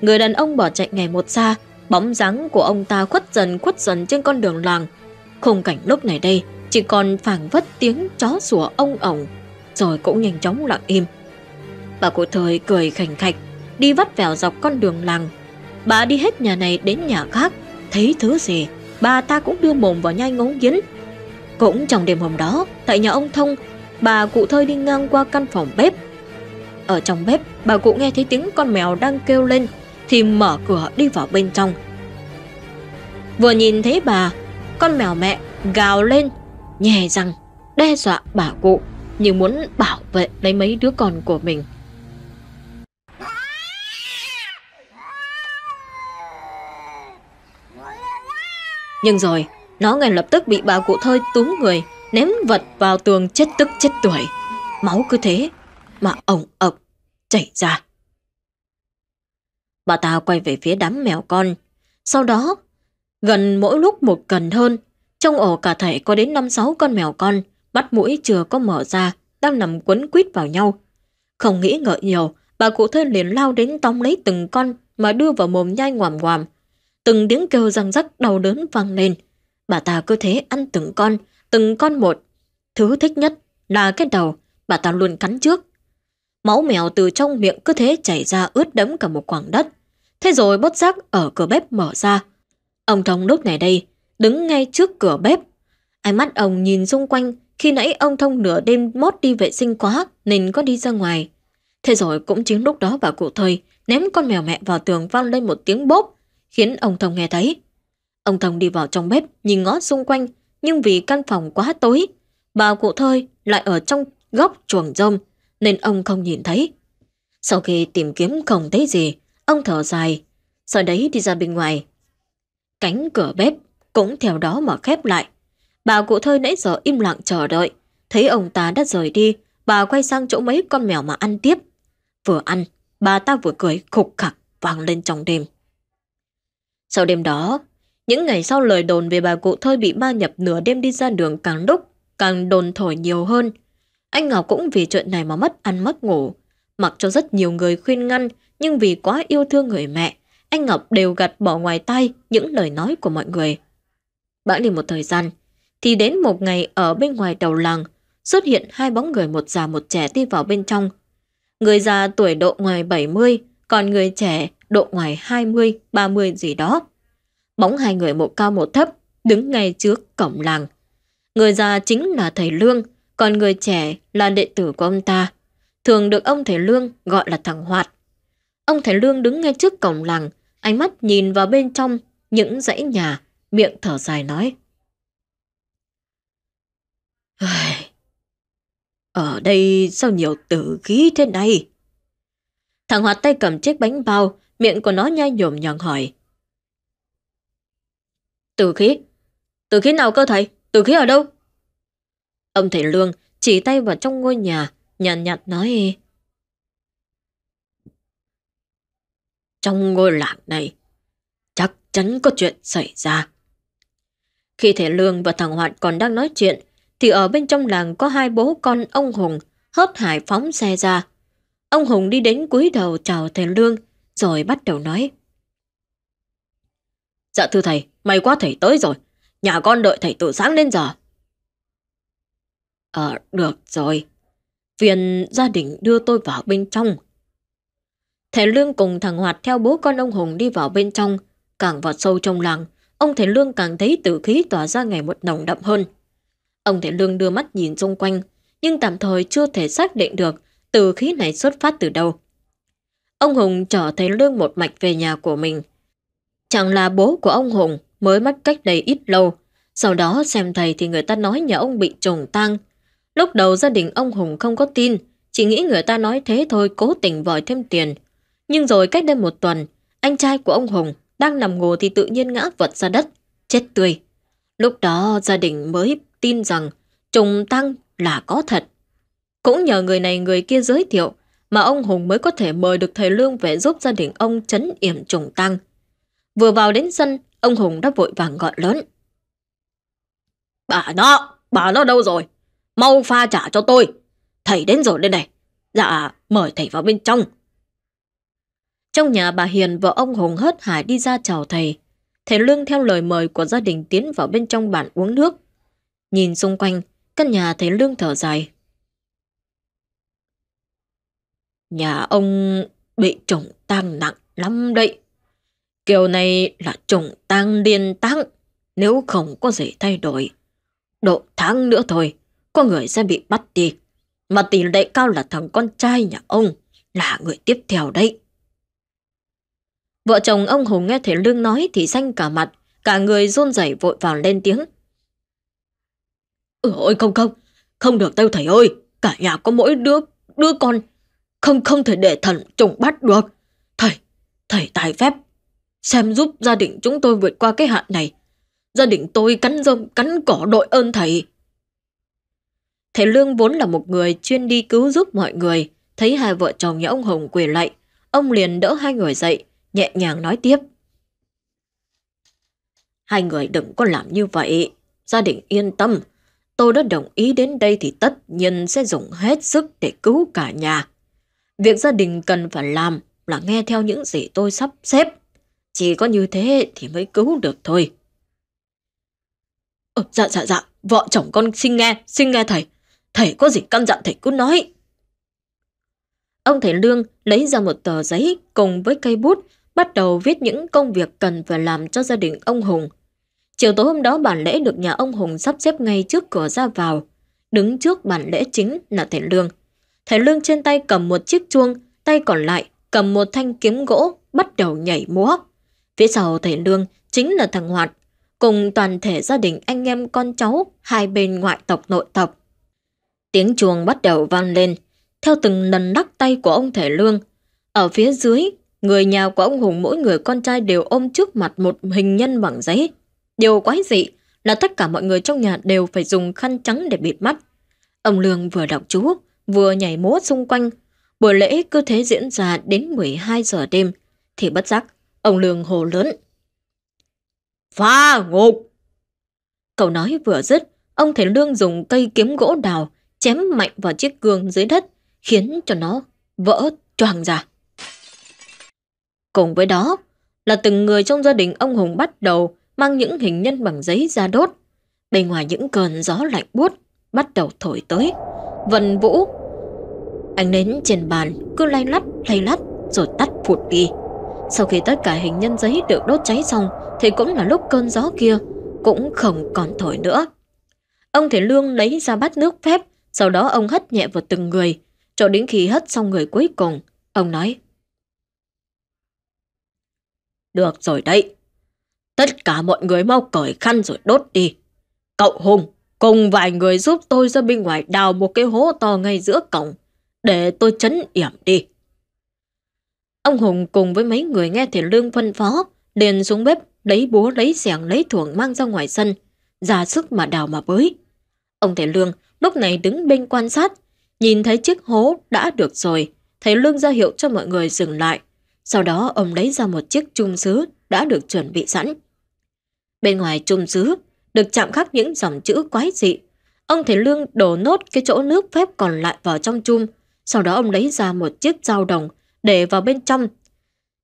Người đàn ông bỏ chạy ngày một xa, bóng dáng của ông ta khuất dần khuất dần trên con đường làng. Khung cảnh lúc này đây chỉ còn phảng vất tiếng chó sủa ông ổng, rồi cũng nhanh chóng lặng im. Bà cụ thời cười khảnh khạch, đi vắt vẻo dọc con đường làng. Bà đi hết nhà này đến nhà khác, thấy thứ gì, bà ta cũng đưa mồm vào nhai ngấu nghiến. Cũng trong đêm hôm đó, tại nhà ông Thông, bà cụ thơi đi ngang qua căn phòng bếp. Ở trong bếp, bà cụ nghe thấy tiếng con mèo đang kêu lên, thì mở cửa đi vào bên trong. Vừa nhìn thấy bà, con mèo mẹ gào lên, nhè răng, đe dọa bà cụ như muốn bảo vệ lấy mấy đứa con của mình. Nhưng rồi, nó ngay lập tức bị bà cụ thơi túm người, ném vật vào tường chết tức chết tuổi. Máu cứ thế mà ổng ập chảy ra. Bà ta quay về phía đám mèo con. Sau đó, gần mỗi lúc một gần hơn, trong ổ cả thể có đến 5-6 con mèo con, mắt mũi chưa có mở ra, đang nằm quấn quýt vào nhau. Không nghĩ ngợi nhiều, bà cụ thơ liền lao đến tóm lấy từng con mà đưa vào mồm nhai ngoàm ngoàm. Từng tiếng kêu răng rắc đau đớn vang lên. Bà ta cứ thế ăn từng con, từng con một. Thứ thích nhất là cái đầu, bà ta luôn cắn trước. Máu mèo từ trong miệng cứ thế chảy ra ướt đẫm cả một khoảng đất. Thế rồi bất giác ở cửa bếp mở ra. Ông Thông lúc này đây, đứng ngay trước cửa bếp. Ánh mắt ông nhìn xung quanh, khi nãy ông Thông nửa đêm mót đi vệ sinh quá nên có đi ra ngoài. Thế rồi cũng chính lúc đó bà cụ thời ném con mèo mẹ vào tường vang lên một tiếng bốp, khiến ông Thông nghe thấy. Ông Thông đi vào trong bếp, nhìn ngó xung quanh, nhưng vì căn phòng quá tối, bà cụ thơi lại ở trong góc chuồng rông, nên ông không nhìn thấy. Sau khi tìm kiếm không thấy gì, ông thở dài, sau đấy đi ra bên ngoài. Cánh cửa bếp cũng theo đó mà khép lại. Bà cụ thơi nãy giờ im lặng chờ đợi, thấy ông ta đã rời đi, bà quay sang chỗ mấy con mèo mà ăn tiếp. Vừa ăn, bà ta vừa cười khục khặc vang lên trong đêm. Sau đêm đó, những ngày sau lời đồn về bà cụ thôi bị ma nhập nửa đêm đi ra đường càng đúc, càng đồn thổi nhiều hơn. Anh Ngọc cũng vì chuyện này mà mất ăn mất ngủ. Mặc cho rất nhiều người khuyên ngăn, nhưng vì quá yêu thương người mẹ, anh Ngọc đều gạt bỏ ngoài tay những lời nói của mọi người. Bãi đi một thời gian, thì đến một ngày ở bên ngoài đầu làng, xuất hiện hai bóng người một già một trẻ đi vào bên trong. Người già tuổi độ ngoài 70, còn người trẻ độ ngoài 20, 30 gì đó. Bóng hai người một cao một thấp, đứng ngay trước cổng làng. Người già chính là thầy Lương, còn người trẻ là đệ tử của ông ta. Thường được ông thầy Lương gọi là thằng Hoạt. Ông thầy Lương đứng ngay trước cổng làng, ánh mắt nhìn vào bên trong những dãy nhà, miệng thở dài nói. Ở đây sao nhiều tử khí thế này? Thằng Hoạt tay cầm chiếc bánh bao, miệng của nó nhai nhồm nhọn hỏi. từ khí? từ khí nào cơ thầy? từ khí ở đâu? Ông thầy Lương chỉ tay vào trong ngôi nhà, nhàn nhạt, nhạt nói. Trong ngôi làng này, chắc chắn có chuyện xảy ra. Khi thầy Lương và thằng Hoạt còn đang nói chuyện, thì ở bên trong làng có hai bố con ông Hùng hớt hải phóng xe ra. Ông Hùng đi đến cúi đầu chào thầy Lương, rồi bắt đầu nói. Dạ thưa thầy, may quá thầy tới rồi. Nhà con đợi thầy từ sáng đến giờ. Ờ, được rồi. Phiền gia đình đưa tôi vào bên trong. Thầy Lương cùng thằng Hoạt theo bố con ông Hùng đi vào bên trong. Càng vào sâu trong làng, ông thầy Lương càng thấy tử khí tỏa ra ngày một nồng đậm hơn. Ông thầy Lương đưa mắt nhìn xung quanh, nhưng tạm thời chưa thể xác định được tử khí này xuất phát từ đâu. Ông Hùng trở thấy Lương một mạch về nhà của mình. Chẳng là bố của ông Hùng mới mất cách đây ít lâu. Sau đó xem thầy thì người ta nói nhà ông bị trùng tang. Lúc đầu gia đình ông Hùng không có tin, chỉ nghĩ người ta nói thế thôi cố tình vòi thêm tiền. Nhưng rồi cách đây một tuần, anh trai của ông Hùng đang nằm ngủ thì tự nhiên ngã vật ra đất, chết tươi. Lúc đó gia đình mới tin rằng trùng tăng là có thật. Cũng nhờ người này người kia giới thiệu mà ông Hùng mới có thể mời được thầy Lương về giúp gia đình ông chấn yểm trùng tăng. Vừa vào đến sân, ông Hùng đã vội vàng gọi lớn. Bà nó, bà nó đâu rồi? Mau pha trả cho tôi. Thầy đến rồi đây này. Dạ, mời thầy vào bên trong. Trong nhà bà Hiền và ông Hùng hớt hải đi ra chào thầy. Thầy Lương theo lời mời của gia đình tiến vào bên trong bàn uống nước. Nhìn xung quanh, căn nhà thầy Lương thở dài. Nhà ông bị trùng tăng nặng lắm đấy. Kiểu này là trùng tăng liên tăng. Nếu không có gì thay đổi, độ tháng nữa thôi, có người sẽ bị bắt đi. Mà tỷ lệ cao là thằng con trai nhà ông, là người tiếp theo đấy. Vợ chồng ông Hùng nghe thấy Lương nói thì xanh cả mặt, cả người run rẩy vội vào lên tiếng. Ừ ôi không không, không được đâu thầy ơi, cả nhà có mỗi đứa, đứa con, không không thể để thần trùng bắt được. Thầy, thầy tài phép, xem giúp gia đình chúng tôi vượt qua cái hạn này. Gia đình tôi cắn rơm, cắn cỏ đội ơn thầy. Thầy Lương vốn là một người chuyên đi cứu giúp mọi người, thấy hai vợ chồng nhà ông hồng quỳ lạy, ông liền đỡ hai người dậy, nhẹ nhàng nói tiếp. Hai người đừng có làm như vậy, gia đình yên tâm. Tôi đã đồng ý đến đây thì tất nhiên sẽ dùng hết sức để cứu cả nhà. Việc gia đình cần phải làm là nghe theo những gì tôi sắp xếp. Chỉ có như thế thì mới cứu được thôi. Ừ, dạ dạ dạ, vợ chồng con xin nghe, xin nghe thầy. Thầy có gì căn dặn thầy cứ nói. Ông thầy Lương lấy ra một tờ giấy cùng với cây bút bắt đầu viết những công việc cần phải làm cho gia đình ông Hùng. Chiều tối hôm đó bản lễ được nhà ông Hùng sắp xếp ngay trước cửa ra vào. Đứng trước bản lễ chính là thầy Lương. Thầy Lương trên tay cầm một chiếc chuông, tay còn lại cầm một thanh kiếm gỗ, bắt đầu nhảy múa. Phía sau thầy Lương chính là thằng Hoạt, cùng toàn thể gia đình anh em con cháu hai bên ngoại tộc nội tộc. Tiếng chuông bắt đầu vang lên, theo từng lần đắc tay của ông thầy Lương. Ở phía dưới, người nhà của ông Hùng mỗi người con trai đều ôm trước mặt một hình nhân bằng giấy. Điều quái dị là tất cả mọi người trong nhà đều phải dùng khăn trắng để bịt mắt. Ông Lương vừa đọc chú, vừa nhảy múa xung quanh. Buổi lễ cứ thế diễn ra đến 12 giờ đêm, thì bất giác, ông Lương hồ lớn. Pha ngục! Cậu nói vừa dứt, ông thầy Lương dùng cây kiếm gỗ đào chém mạnh vào chiếc gương dưới đất, khiến cho nó vỡ choàng ra. Cùng với đó là từng người trong gia đình ông Hùng bắt đầu mang những hình nhân bằng giấy ra đốt. Bên ngoài những cơn gió lạnh buốt bắt đầu thổi tới. Vần vũ. Ánh nến trên bàn cứ lay lắt lay lắt rồi tắt phụt đi. Sau khi tất cả hình nhân giấy được đốt cháy xong thì cũng là lúc cơn gió kia cũng không còn thổi nữa. Ông Thể Lương lấy ra bát nước phép, sau đó ông hất nhẹ vào từng người, cho đến khi hất xong người cuối cùng. Ông nói, Được rồi đấy, tất cả mọi người mau cởi khăn rồi đốt đi. Cậu Hùng, cùng vài người giúp tôi ra bên ngoài đào một cái hố to ngay giữa cổng, để tôi chấn yểm đi. Ông Hùng cùng với mấy người nghe thì Lương phân phó, liền xuống bếp, lấy búa, lấy xẻng, lấy thuồng mang ra ngoài sân, ra sức mà đào mà bới. Ông Thầy Lương lúc này đứng bên quan sát, nhìn thấy chiếc hố đã được rồi, Thầy Lương ra hiệu cho mọi người dừng lại. Sau đó ông lấy ra một chiếc chung sứ đã được chuẩn bị sẵn. Bên ngoài chung sứ được chạm khắc những dòng chữ quái dị. Ông Thầy Lương đổ nốt cái chỗ nước phép còn lại vào trong chung, sau đó ông lấy ra một chiếc dao đồng để vào bên trong.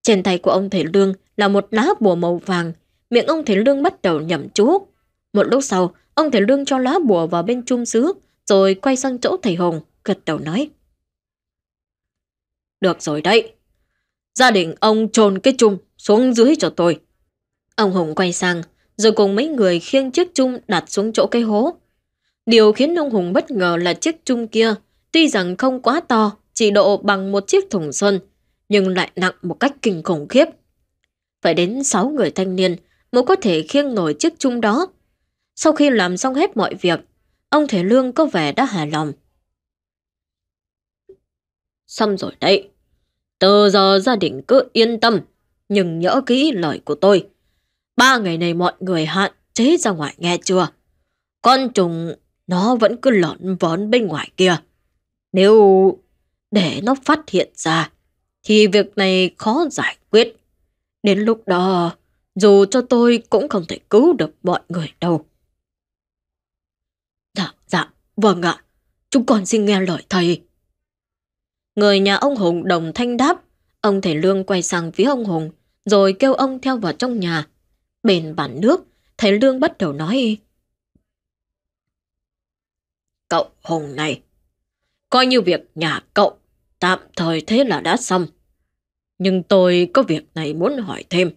Trên tay của ông Thầy Lương là một lá bùa màu vàng, miệng ông Thầy Lương bắt đầu nhẩm chú. Một lúc sau, ông Thầy Lương cho lá bùa vào bên chung sứ, rồi quay sang chỗ Thầy Hồng gật đầu nói. Được rồi đấy. Gia đình ông trồn cái chung xuống dưới cho tôi. Ông Hồng quay sang, rồi cùng mấy người khiêng chiếc chung đặt xuống chỗ cây hố. Điều khiến ông Hùng bất ngờ là chiếc chung kia, tuy rằng không quá to, chỉ độ bằng một chiếc thùng xuân, nhưng lại nặng một cách kinh khủng khiếp. Phải đến 6 người thanh niên mới có thể khiêng nổi chiếc chung đó. Sau khi làm xong hết mọi việc, ông Thể Lương có vẻ đã hài lòng. Xong rồi đấy. Từ giờ gia đình cứ yên tâm, nhưng nhớ kỹ lời của tôi. Ba ngày này mọi người hạn chế ra ngoài nghe chưa? Con trùng nó vẫn cứ lợn vón bên ngoài kia. Nếu để nó phát hiện ra, thì việc này khó giải quyết. Đến lúc đó, dù cho tôi cũng không thể cứu được mọi người đâu. Dạ, dạ, vâng ạ. Chúng con xin nghe lời thầy. Người nhà ông Hùng đồng thanh đáp. Ông thầy Lương quay sang phía ông Hùng, rồi kêu ông theo vào trong nhà. Bên bàn nước, thầy Lương bắt đầu nói Cậu Hùng này, coi như việc nhà cậu tạm thời thế là đã xong. Nhưng tôi có việc này muốn hỏi thêm.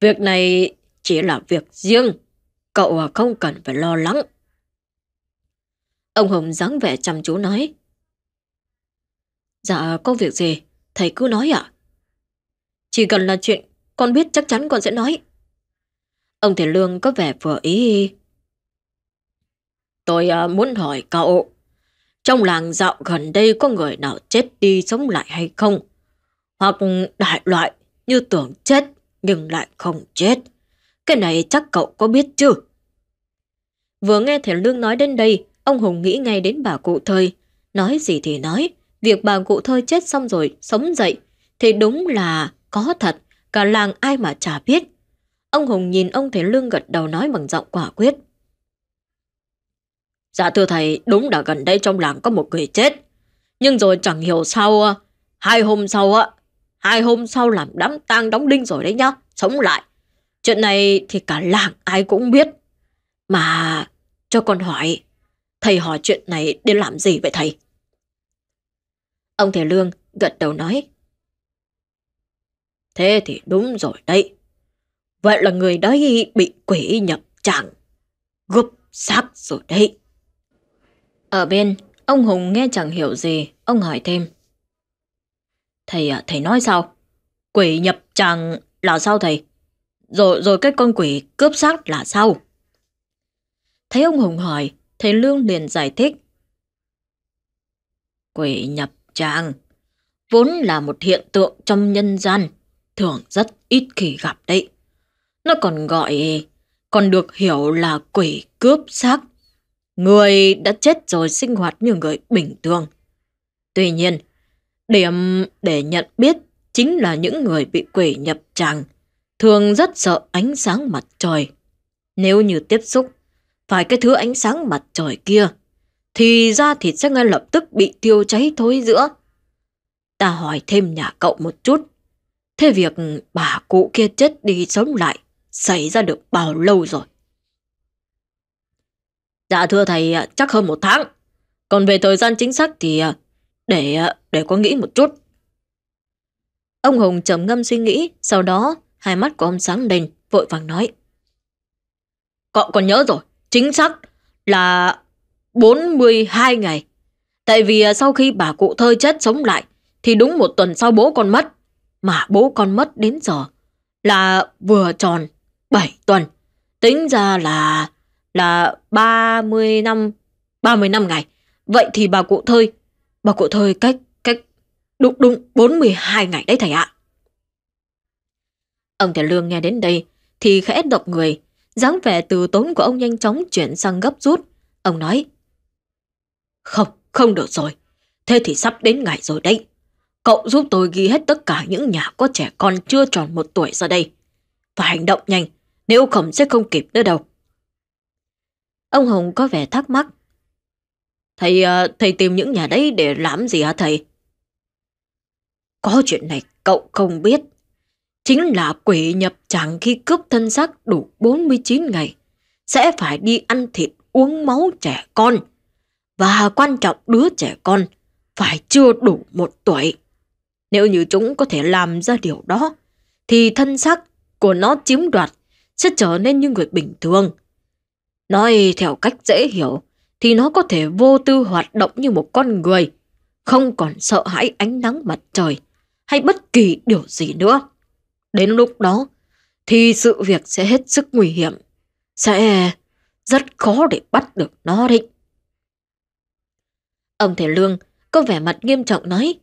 Việc này chỉ là việc riêng, cậu à, không cần phải lo lắng. Ông Hồng dáng vẻ chăm chú nói. Dạ, có việc gì? Thầy cứ nói ạ. Chỉ cần là chuyện con biết chắc chắn con sẽ nói. Ông Thầy Lương có vẻ vừa ý. Tôi à, muốn hỏi cậu, trong làng dạo gần đây có người nào chết đi sống lại hay không? Hoặc đại loại như tưởng chết nhưng lại không chết. Cái này chắc cậu có biết chứ? Vừa nghe Thầy Lương nói đến đây, ông Hùng nghĩ ngay đến bà cụ thời. Nói gì thì nói, việc bà cụ thơi chết xong rồi sống dậy thì đúng là có thật, cả làng ai mà chả biết. Ông Hùng nhìn ông Thầy Lương gật đầu nói bằng giọng quả quyết. Dạ thưa thầy, đúng là gần đây trong làng có một người chết. Nhưng rồi chẳng hiểu sao, ờ, hai hôm sau á, hai hôm sau làm đám tang đóng đinh rồi đấy nhá, sống lại. Chuyện này thì cả làng ai cũng biết. Mà cho con hỏi, thầy hỏi chuyện này để làm gì vậy thầy? Ông thầy Lương gật đầu nói. Thế thì đúng rồi đấy. Vậy là người đấy bị quỷ nhập chẳng, gục xác rồi đấy. Ở bên, ông Hùng nghe chẳng hiểu gì, ông hỏi thêm. Thầy à, thầy nói sao? Quỷ nhập chàng là sao thầy? Rồi rồi cái con quỷ cướp xác là sao? Thấy ông Hùng hỏi, thầy Lương liền giải thích. Quỷ nhập tràng vốn là một hiện tượng trong nhân gian, thường rất ít khi gặp đấy. Nó còn gọi, còn được hiểu là quỷ cướp xác. Người đã chết rồi sinh hoạt như người bình thường. Tuy nhiên, điểm để nhận biết chính là những người bị quỷ nhập tràng thường rất sợ ánh sáng mặt trời. Nếu như tiếp xúc phải cái thứ ánh sáng mặt trời kia, thì da thịt sẽ ngay lập tức bị tiêu cháy thối giữa. Ta hỏi thêm nhà cậu một chút. Thế việc bà cụ kia chết đi sống lại xảy ra được bao lâu rồi? Dạ thưa thầy, à, chắc hơn một tháng. Còn về thời gian chính xác thì à, để à, để có nghĩ một chút. Ông Hùng trầm ngâm suy nghĩ, sau đó hai mắt của ông sáng lên, vội vàng nói. Cậu còn nhớ rồi, chính xác là 42 ngày. Tại vì sau khi bà cụ thơ chết sống lại, thì đúng một tuần sau bố con mất. Mà bố con mất đến giờ là vừa tròn 7 tuần. Tính ra là là 30 năm 30 năm ngày. Vậy thì bà cụ thơi, bà cụ thơi cách cách đúng đúng 42 ngày đấy thầy ạ. Ông thầy Lương nghe đến đây thì khẽ độc người, dáng vẻ từ tốn của ông nhanh chóng chuyển sang gấp rút. Ông nói, Không, không được rồi. Thế thì sắp đến ngày rồi đấy. Cậu giúp tôi ghi hết tất cả những nhà có trẻ con chưa tròn một tuổi ra đây. Phải hành động nhanh, nếu không sẽ không kịp nữa đâu. Ông Hồng có vẻ thắc mắc. Thầy, ờ, thầy tìm những nhà đấy để làm gì hả thầy? Có chuyện này cậu không biết. Chính là quỷ nhập tràng khi cướp thân xác đủ 49 ngày. Sẽ phải đi ăn thịt uống máu trẻ con. Và quan trọng đứa trẻ con phải chưa đủ một tuổi. Nếu như chúng có thể làm ra điều đó, thì thân xác của nó chiếm đoạt sẽ trở nên như người bình thường. Nói theo cách dễ hiểu, thì nó có thể vô tư hoạt động như một con người, không còn sợ hãi ánh nắng mặt trời hay bất kỳ điều gì nữa. Đến lúc đó, thì sự việc sẽ hết sức nguy hiểm, sẽ rất khó để bắt được nó đấy. Ông thầy Lương có vẻ mặt nghiêm trọng nói.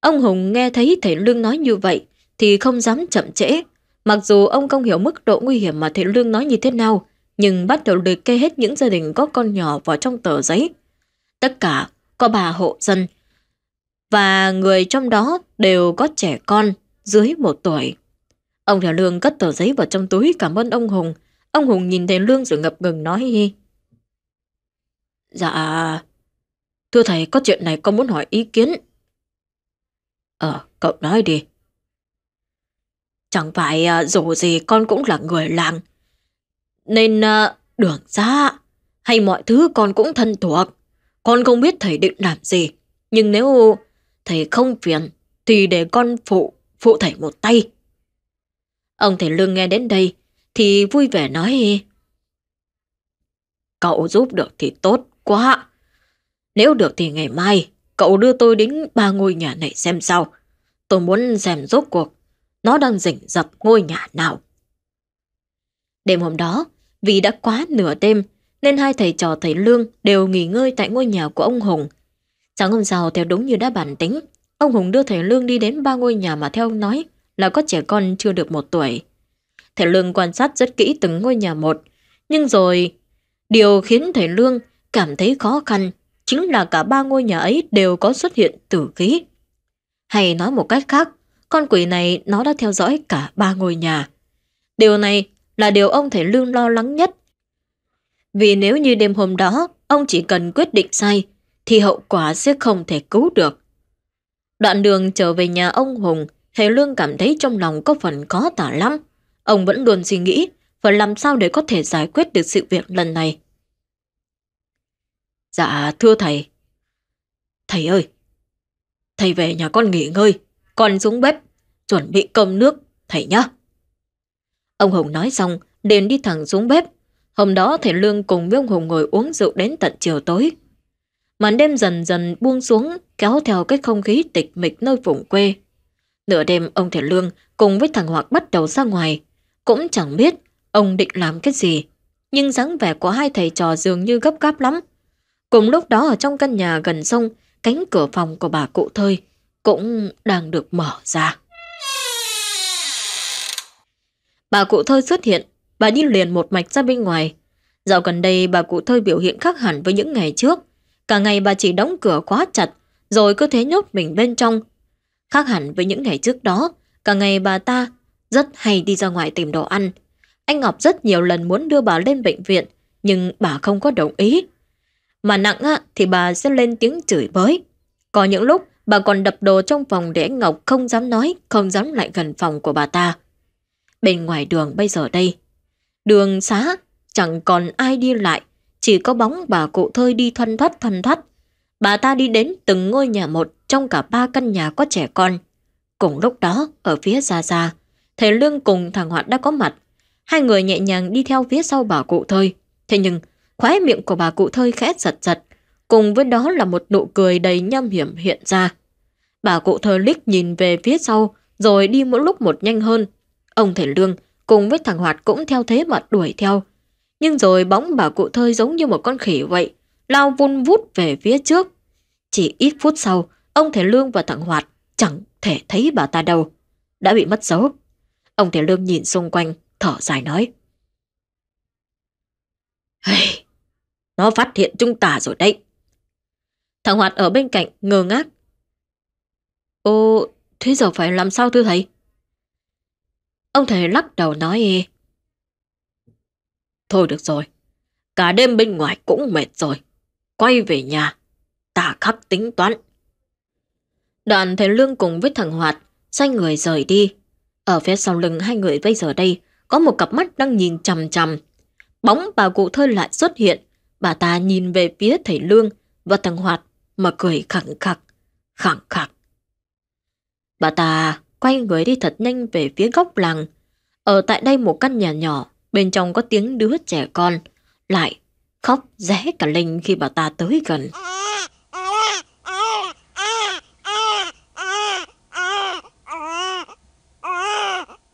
Ông Hùng nghe thấy thầy Lương nói như vậy thì không dám chậm trễ. Mặc dù ông không hiểu mức độ nguy hiểm mà Thầy Lương nói như thế nào, nhưng bắt đầu liệt kê hết những gia đình có con nhỏ vào trong tờ giấy. Tất cả có bà hộ dân, và người trong đó đều có trẻ con dưới một tuổi. Ông Thiệu Lương cất tờ giấy vào trong túi cảm ơn ông Hùng. Ông Hùng nhìn thấy Lương rồi ngập ngừng nói Dạ, thưa thầy có chuyện này con muốn hỏi ý kiến. Ờ, cậu nói đi. Chẳng phải à, dù gì con cũng là người làng. Nên ờ, đường xa hay mọi thứ con cũng thân thuộc. Con không biết thầy định làm gì. Nhưng nếu thầy không phiền thì để con phụ, phụ thầy một tay. Ông thầy Lương nghe đến đây thì vui vẻ nói Cậu giúp được thì tốt quá. Nếu được thì ngày mai cậu đưa tôi đến ba ngôi nhà này xem sao. Tôi muốn xem rốt cuộc nó đang rình rập ngôi nhà nào. Đêm hôm đó, vì đã quá nửa đêm nên hai thầy trò thầy Lương đều nghỉ ngơi tại ngôi nhà của ông Hùng. Sáng hôm sau theo đúng như đã bản tính, ông Hùng đưa thầy Lương đi đến ba ngôi nhà mà theo ông nói là có trẻ con chưa được một tuổi. Thầy Lương quan sát rất kỹ từng ngôi nhà một, nhưng rồi điều khiến thầy Lương cảm thấy khó khăn chính là cả ba ngôi nhà ấy đều có xuất hiện tử khí. Hay nói một cách khác, con quỷ này nó đã theo dõi cả ba ngôi nhà. Điều này là điều ông thầy Lương lo lắng nhất. Vì nếu như đêm hôm đó ông chỉ cần quyết định sai thì hậu quả sẽ không thể cứu được. Đoạn đường trở về nhà ông Hùng, thầy Lương cảm thấy trong lòng có phần khó tả lắm. Ông vẫn luôn suy nghĩ phải làm sao để có thể giải quyết được sự việc lần này. Dạ, thưa thầy. Thầy ơi, thầy về nhà con nghỉ ngơi, con xuống bếp, chuẩn bị cơm nước, thầy nhá. Ông Hùng nói xong, liền đi thẳng xuống bếp. Hôm đó thầy Lương cùng với ông Hùng ngồi uống rượu đến tận chiều tối. Màn đêm dần dần buông xuống, kéo theo cái không khí tịch mịch nơi vùng quê. Nửa đêm ông thầy Lương cùng với thằng Hoạt bắt đầu ra ngoài. Cũng chẳng biết ông định làm cái gì. Nhưng dáng vẻ của hai thầy trò dường như gấp gáp lắm. Cùng lúc đó ở trong căn nhà gần sông, cánh cửa phòng của bà cụ thơi cũng đang được mở ra. Bà cụ thơi xuất hiện, bà đi liền một mạch ra bên ngoài. Dạo gần đây bà cụ thơi biểu hiện khác hẳn với những ngày trước. Cả ngày bà chỉ đóng cửa quá chặt, rồi cứ thế nhốt mình bên trong. Khác hẳn với những ngày trước đó, cả ngày bà ta rất hay đi ra ngoài tìm đồ ăn. Anh Ngọc rất nhiều lần muốn đưa bà lên bệnh viện, nhưng bà không có đồng ý. Mà nặng á, thì bà sẽ lên tiếng chửi bới. Có những lúc bà còn đập đồ trong phòng để anh Ngọc không dám nói, không dám lại gần phòng của bà ta. Bên ngoài đường bây giờ đây, đường xá chẳng còn ai đi lại, chỉ có bóng bà cụ thơi đi thoăn thoắt thoăn thoắt. Bà ta đi đến từng ngôi nhà một trong cả ba căn nhà có trẻ con. Cùng lúc đó, ở phía xa xa, thầy Lương cùng thằng Hoạt đã có mặt. Hai người nhẹ nhàng đi theo phía sau bà cụ thơi. Thế nhưng, khóe miệng của bà cụ thơi khẽ giật giật, cùng với đó là một nụ cười đầy nham hiểm hiện ra. Bà cụ thơ liếc nhìn về phía sau, rồi đi mỗi lúc một nhanh hơn. Ông thầy Lương cùng với thằng Hoạt cũng theo thế mà đuổi theo. Nhưng rồi bóng bà cụ thơi giống như một con khỉ vậy, lao vun vút về phía trước. Chỉ ít phút sau, ông thầy Lương và thằng Hoạt chẳng thể thấy bà ta đâu. Đã bị mất dấu. Ông thầy Lương nhìn xung quanh, thở dài nói. Hey, nó phát hiện chúng ta rồi đấy. Thằng Hoạt ở bên cạnh ngơ ngác. Ô, thế giờ phải làm sao thưa thầy? Ông thầy lắc đầu nói Thôi được rồi, cả đêm bên ngoài cũng mệt rồi. Quay về nhà, ta khắc tính toán. Đoàn thầy Lương cùng với thằng Hoạt xoay người rời đi. Ở phía sau lưng hai người bây giờ đây có một cặp mắt đang nhìn chằm chằm. Bóng bà cụ thơ lại xuất hiện. Bà ta nhìn về phía thầy Lương và thằng Hoạt mà cười khẳng khặc, khẳng khặc. Bà ta quay người đi thật nhanh về phía góc làng. Ở tại đây một căn nhà nhỏ, bên trong có tiếng đứa trẻ con, lại khóc ré cả lên khi bà ta tới gần.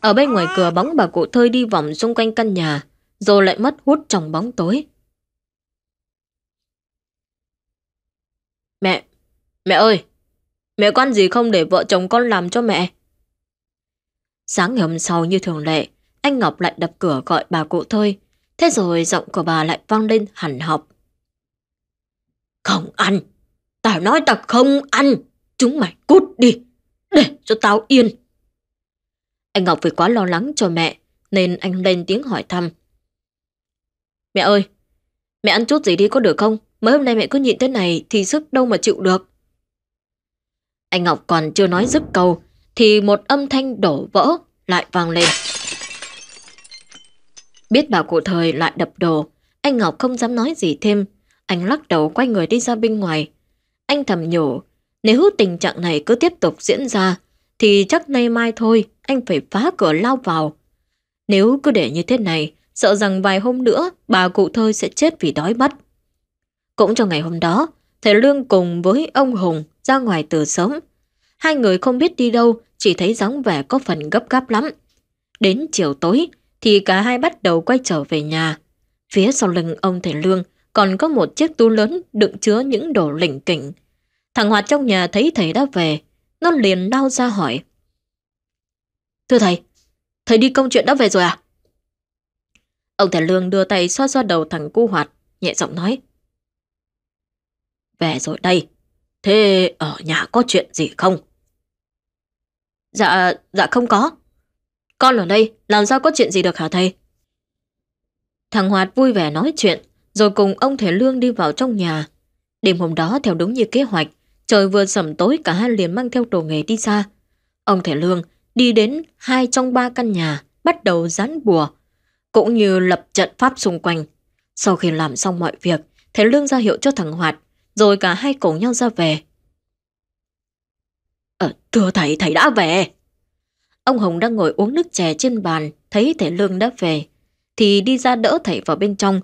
Ở bên ngoài cửa bóng bà cụ thơi đi vòng xung quanh căn nhà, rồi lại mất hút trong bóng tối. Mẹ, mẹ ơi, mẹ quan gì không để vợ chồng con làm cho mẹ? Sáng ngày hôm sau như thường lệ, anh Ngọc lại đập cửa gọi bà cụ thôi. Thế rồi giọng của bà lại vang lên hẳn học. Không ăn! Tao nói tao không ăn! Chúng mày cút đi! Để cho tao yên! Anh Ngọc vì quá lo lắng cho mẹ, nên anh lên tiếng hỏi thăm. Mẹ ơi, mẹ ăn chút gì đi có được không? Mới hôm nay mẹ cứ nhịn thế này thì sức đâu mà chịu được. Anh Ngọc còn chưa nói dứt câu thì một âm thanh đổ vỡ lại vang lên. Biết bà cụ thời lại đập đồ, anh Ngọc không dám nói gì thêm. Anh lắc đầu quay người đi ra bên ngoài. Anh thầm nhủ, nếu tình trạng này cứ tiếp tục diễn ra, thì chắc nay mai thôi, anh phải phá cửa lao vào. Nếu cứ để như thế này, sợ rằng vài hôm nữa bà cụ thơi sẽ chết vì đói mất. Cũng trong ngày hôm đó, thầy Lương cùng với ông Hùng ra ngoài từ sớm. Hai người không biết đi đâu, chỉ thấy dáng vẻ có phần gấp gáp lắm. Đến chiều tối thì cả hai bắt đầu quay trở về nhà. Phía sau lưng ông thầy Lương còn có một chiếc túi lớn đựng chứa những đồ lỉnh kỉnh. Thằng Hoạt trong nhà thấy thầy đã về, nó liền đau ra hỏi. Thưa thầy, thầy đi công chuyện đã về rồi à? Ông thầy Lương đưa tay xoa xoa đầu thằng cu Hoạt, nhẹ giọng nói. Về rồi đây, thế ở nhà có chuyện gì không? Dạ, dạ không có. Con ở đây, làm sao có chuyện gì được hả thầy? Thằng Hoạt vui vẻ nói chuyện, rồi cùng ông thể Lương đi vào trong nhà. Đêm hôm đó theo đúng như kế hoạch, trời vừa sẩm tối cả hai liền mang theo đồ nghề đi ra. Ông thể Lương đi đến hai trong ba căn nhà, bắt đầu dán bùa, cũng như lập trận pháp xung quanh. Sau khi làm xong mọi việc, thể Lương ra hiệu cho thằng Hoạt, rồi cả hai cùng nhau ra về. À, thưa thầy, thầy đã về. Ông Hồng đang ngồi uống nước chè trên bàn, thấy thầy Lương đã về, thì đi ra đỡ thầy vào bên trong,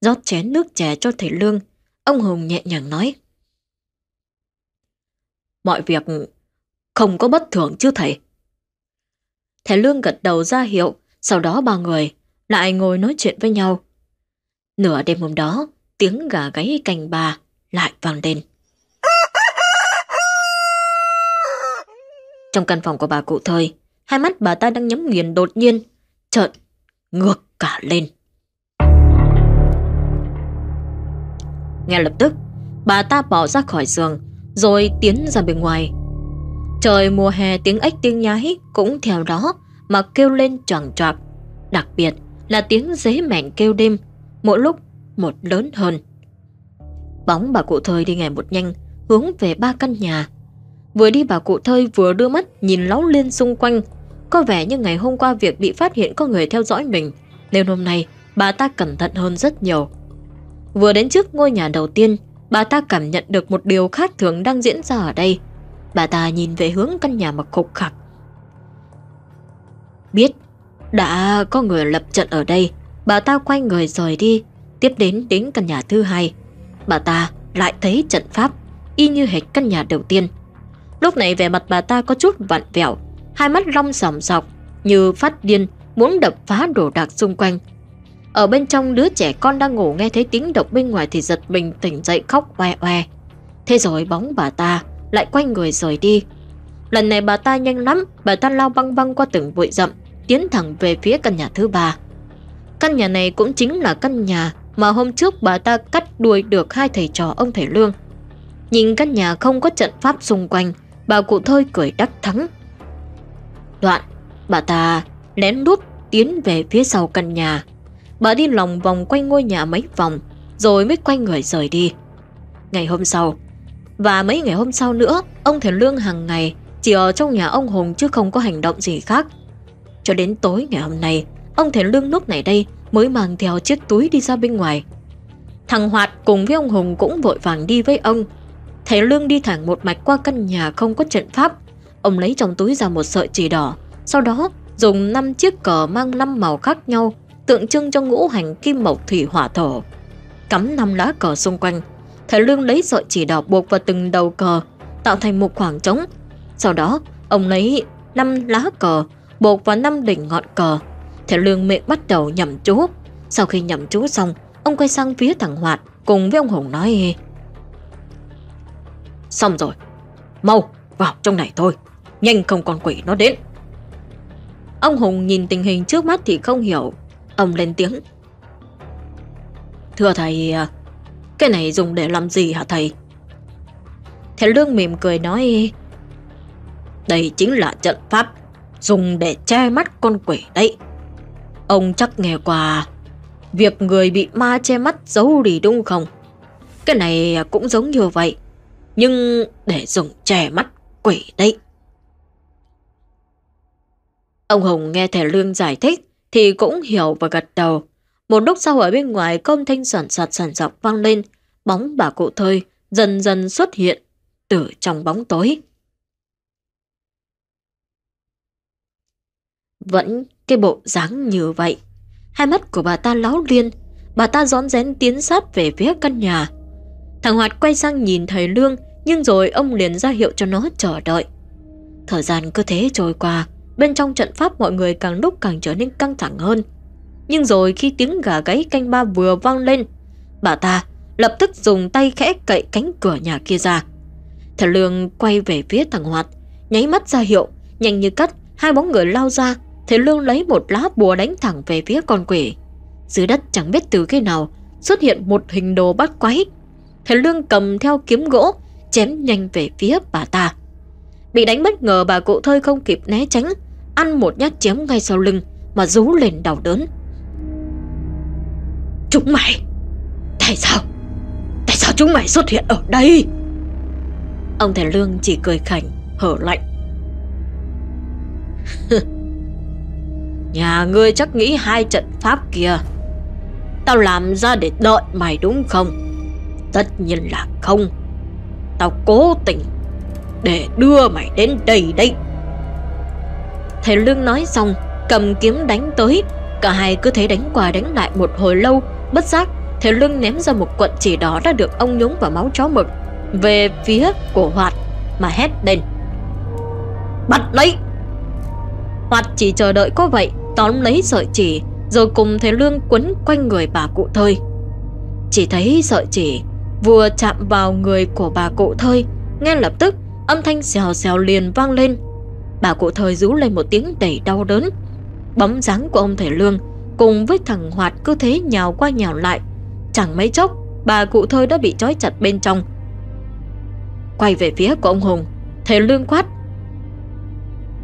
rót chén nước chè cho thầy Lương. Ông Hồng nhẹ nhàng nói. Mọi việc không có bất thường chứ thầy. Thầy Lương gật đầu ra hiệu, sau đó ba người lại ngồi nói chuyện với nhau. Nửa đêm hôm đó, tiếng gà gáy cành bà lại vang lên. Trong căn phòng của bà cụ thời, hai mắt bà ta đang nhắm nghiền đột nhiên, trợn ngược cả lên. Ngay lập tức, bà ta bỏ ra khỏi giường, rồi tiến ra bên ngoài. Trời mùa hè tiếng ếch tiếng nhái cũng theo đó mà kêu lên choàng choạc. Đặc biệt là tiếng dế mảnh kêu đêm, mỗi lúc một lớn hơn. Bóng bà cụ thời đi ngày một nhanh, hướng về ba căn nhà. Vừa đi bà cụ thơi vừa đưa mắt nhìn láo lên xung quanh. Có vẻ như ngày hôm qua việc bị phát hiện có người theo dõi mình, nên hôm nay bà ta cẩn thận hơn rất nhiều. Vừa đến trước ngôi nhà đầu tiên, bà ta cảm nhận được một điều khác thường đang diễn ra ở đây. Bà ta nhìn về hướng căn nhà mặc khục khặc. Biết đã có người lập trận ở đây, bà ta quay người rời đi, tiếp đến đến căn nhà thứ hai. Bà ta lại thấy trận pháp, y như hệt căn nhà đầu tiên. Lúc này vẻ mặt bà ta có chút vặn vẹo, hai mắt long sòng sọc, như phát điên, muốn đập phá đồ đạc xung quanh. Ở bên trong đứa trẻ con đang ngủ nghe thấy tiếng động bên ngoài thì giật mình tỉnh dậy khóc oe oe. Thế rồi bóng bà ta lại quay người rời đi. Lần này bà ta nhanh lắm, bà ta lao băng băng qua từng bụi rậm, tiến thẳng về phía căn nhà thứ ba. Căn nhà này cũng chính là căn nhà mà hôm trước bà ta cắt đuôi được hai thầy trò ông thầy Lương. Nhìn căn nhà không có trận pháp xung quanh, bà cụ thôi cười đắc thắng. Đoạn, bà ta lén lút tiến về phía sau căn nhà. Bà đi lòng vòng quanh ngôi nhà mấy vòng, rồi mới quay người rời đi. Ngày hôm sau, và mấy ngày hôm sau nữa, ông thầy Lương hàng ngày chỉ ở trong nhà ông Hùng chứ không có hành động gì khác. Cho đến tối ngày hôm nay, ông thầy Lương lúc này đây mới mang theo chiếc túi đi ra bên ngoài. Thằng Hoạt cùng với ông Hùng cũng vội vàng đi với ông. Thầy Lương đi thẳng một mạch qua căn nhà không có trận pháp. Ông lấy trong túi ra một sợi chỉ đỏ, sau đó dùng 5 chiếc cờ mang 5 màu khác nhau, tượng trưng cho ngũ hành kim mộc thủy hỏa thổ. Cắm 5 lá cờ xung quanh, thầy Lương lấy sợi chỉ đỏ buộc vào từng đầu cờ, tạo thành một khoảng trống. Sau đó, ông lấy 5 lá cờ buộc vào 5 đỉnh ngọn cờ, Thầy Lương miệng bắt đầu nhầm chú. Sau khi nhầm chú xong, ông quay sang phía thằng Hoạt cùng với ông Hùng nói Xong rồi, mau vào trong này thôi, nhanh không con quỷ nó đến. Ông Hùng nhìn tình hình trước mắt thì không hiểu. Ông lên tiếng. Thưa thầy, cái này dùng để làm gì hả thầy? Thầy Lương mỉm cười nói Đây chính là trận pháp dùng để che mắt con quỷ đấy. Ông chắc nghe qua việc người bị ma che mắt giấu đi đúng không? Cái này cũng giống như vậy, nhưng để dùng chè mắt quỷ đấy. Ông Hùng nghe thầy Lương giải thích thì cũng hiểu và gật đầu. Một lúc sau ở bên ngoài công thanh sản sạt sản dọc vang lên, bóng bà cụ thơi dần dần xuất hiện từ trong bóng tối. Vẫn cái bộ dáng như vậy. Hai mắt của bà ta láo liên, bà ta rón rén tiến sát về phía căn nhà. Thằng Hoạt quay sang nhìn thầy Lương, nhưng rồi ông liền ra hiệu cho nó chờ đợi. Thời gian cứ thế trôi qua, bên trong trận pháp mọi người càng lúc càng trở nên căng thẳng hơn. Nhưng rồi khi tiếng gà gáy canh ba vừa vang lên, bà ta lập tức dùng tay khẽ cậy cánh cửa nhà kia ra. Thầy Lương quay về phía thằng Hoạt, nháy mắt ra hiệu, nhanh như cắt, hai bóng người lao ra, thầy Lương lấy một lá bùa đánh thẳng về phía con quỷ. Dưới đất chẳng biết từ khi nào xuất hiện một hình đồ bắt quái. Thầy Lương cầm theo kiếm gỗ, chém nhanh về phía bà ta. Bị đánh bất ngờ bà cụ thơi không kịp né tránh, ăn một nhát chém ngay sau lưng mà rú lên đau đớn. Chúng mày! Tại sao? Tại sao chúng mày xuất hiện ở đây? Ông thầy Lương chỉ cười khảnh, hở lạnh. Nhà ngươi chắc nghĩ hai trận pháp kia Tao làm ra để đợi mày đúng không Tất nhiên là không Tao cố tình Để đưa mày đến đây đây Thầy Lương nói xong, Cầm kiếm đánh tới. Cả hai cứ thế đánh qua đánh lại một hồi lâu, Bất giác Thầy Lương ném ra một quận chỉ đó đã được ông nhúng vào máu chó mực Về phía của Hoạt Mà hét lên. Bắt lấy! Hoạt chỉ chờ đợi có vậy, Tóm lấy sợi chỉ, Rồi cùng thầy Lương quấn quanh người bà cụ thơi. Chỉ thấy sợi chỉ Vừa chạm vào người của bà cụ thơi, Ngay lập tức, Âm thanh xèo xèo liền vang lên. Bà cụ thời rú lên một tiếng đầy đau đớn. Bóng dáng của ông thầy Lương Cùng với thằng Hoạt cứ thế nhào qua nhào lại. Chẳng mấy chốc, Bà cụ thơi đã bị trói chặt bên trong. Quay về phía của ông Hùng, Thầy Lương quát.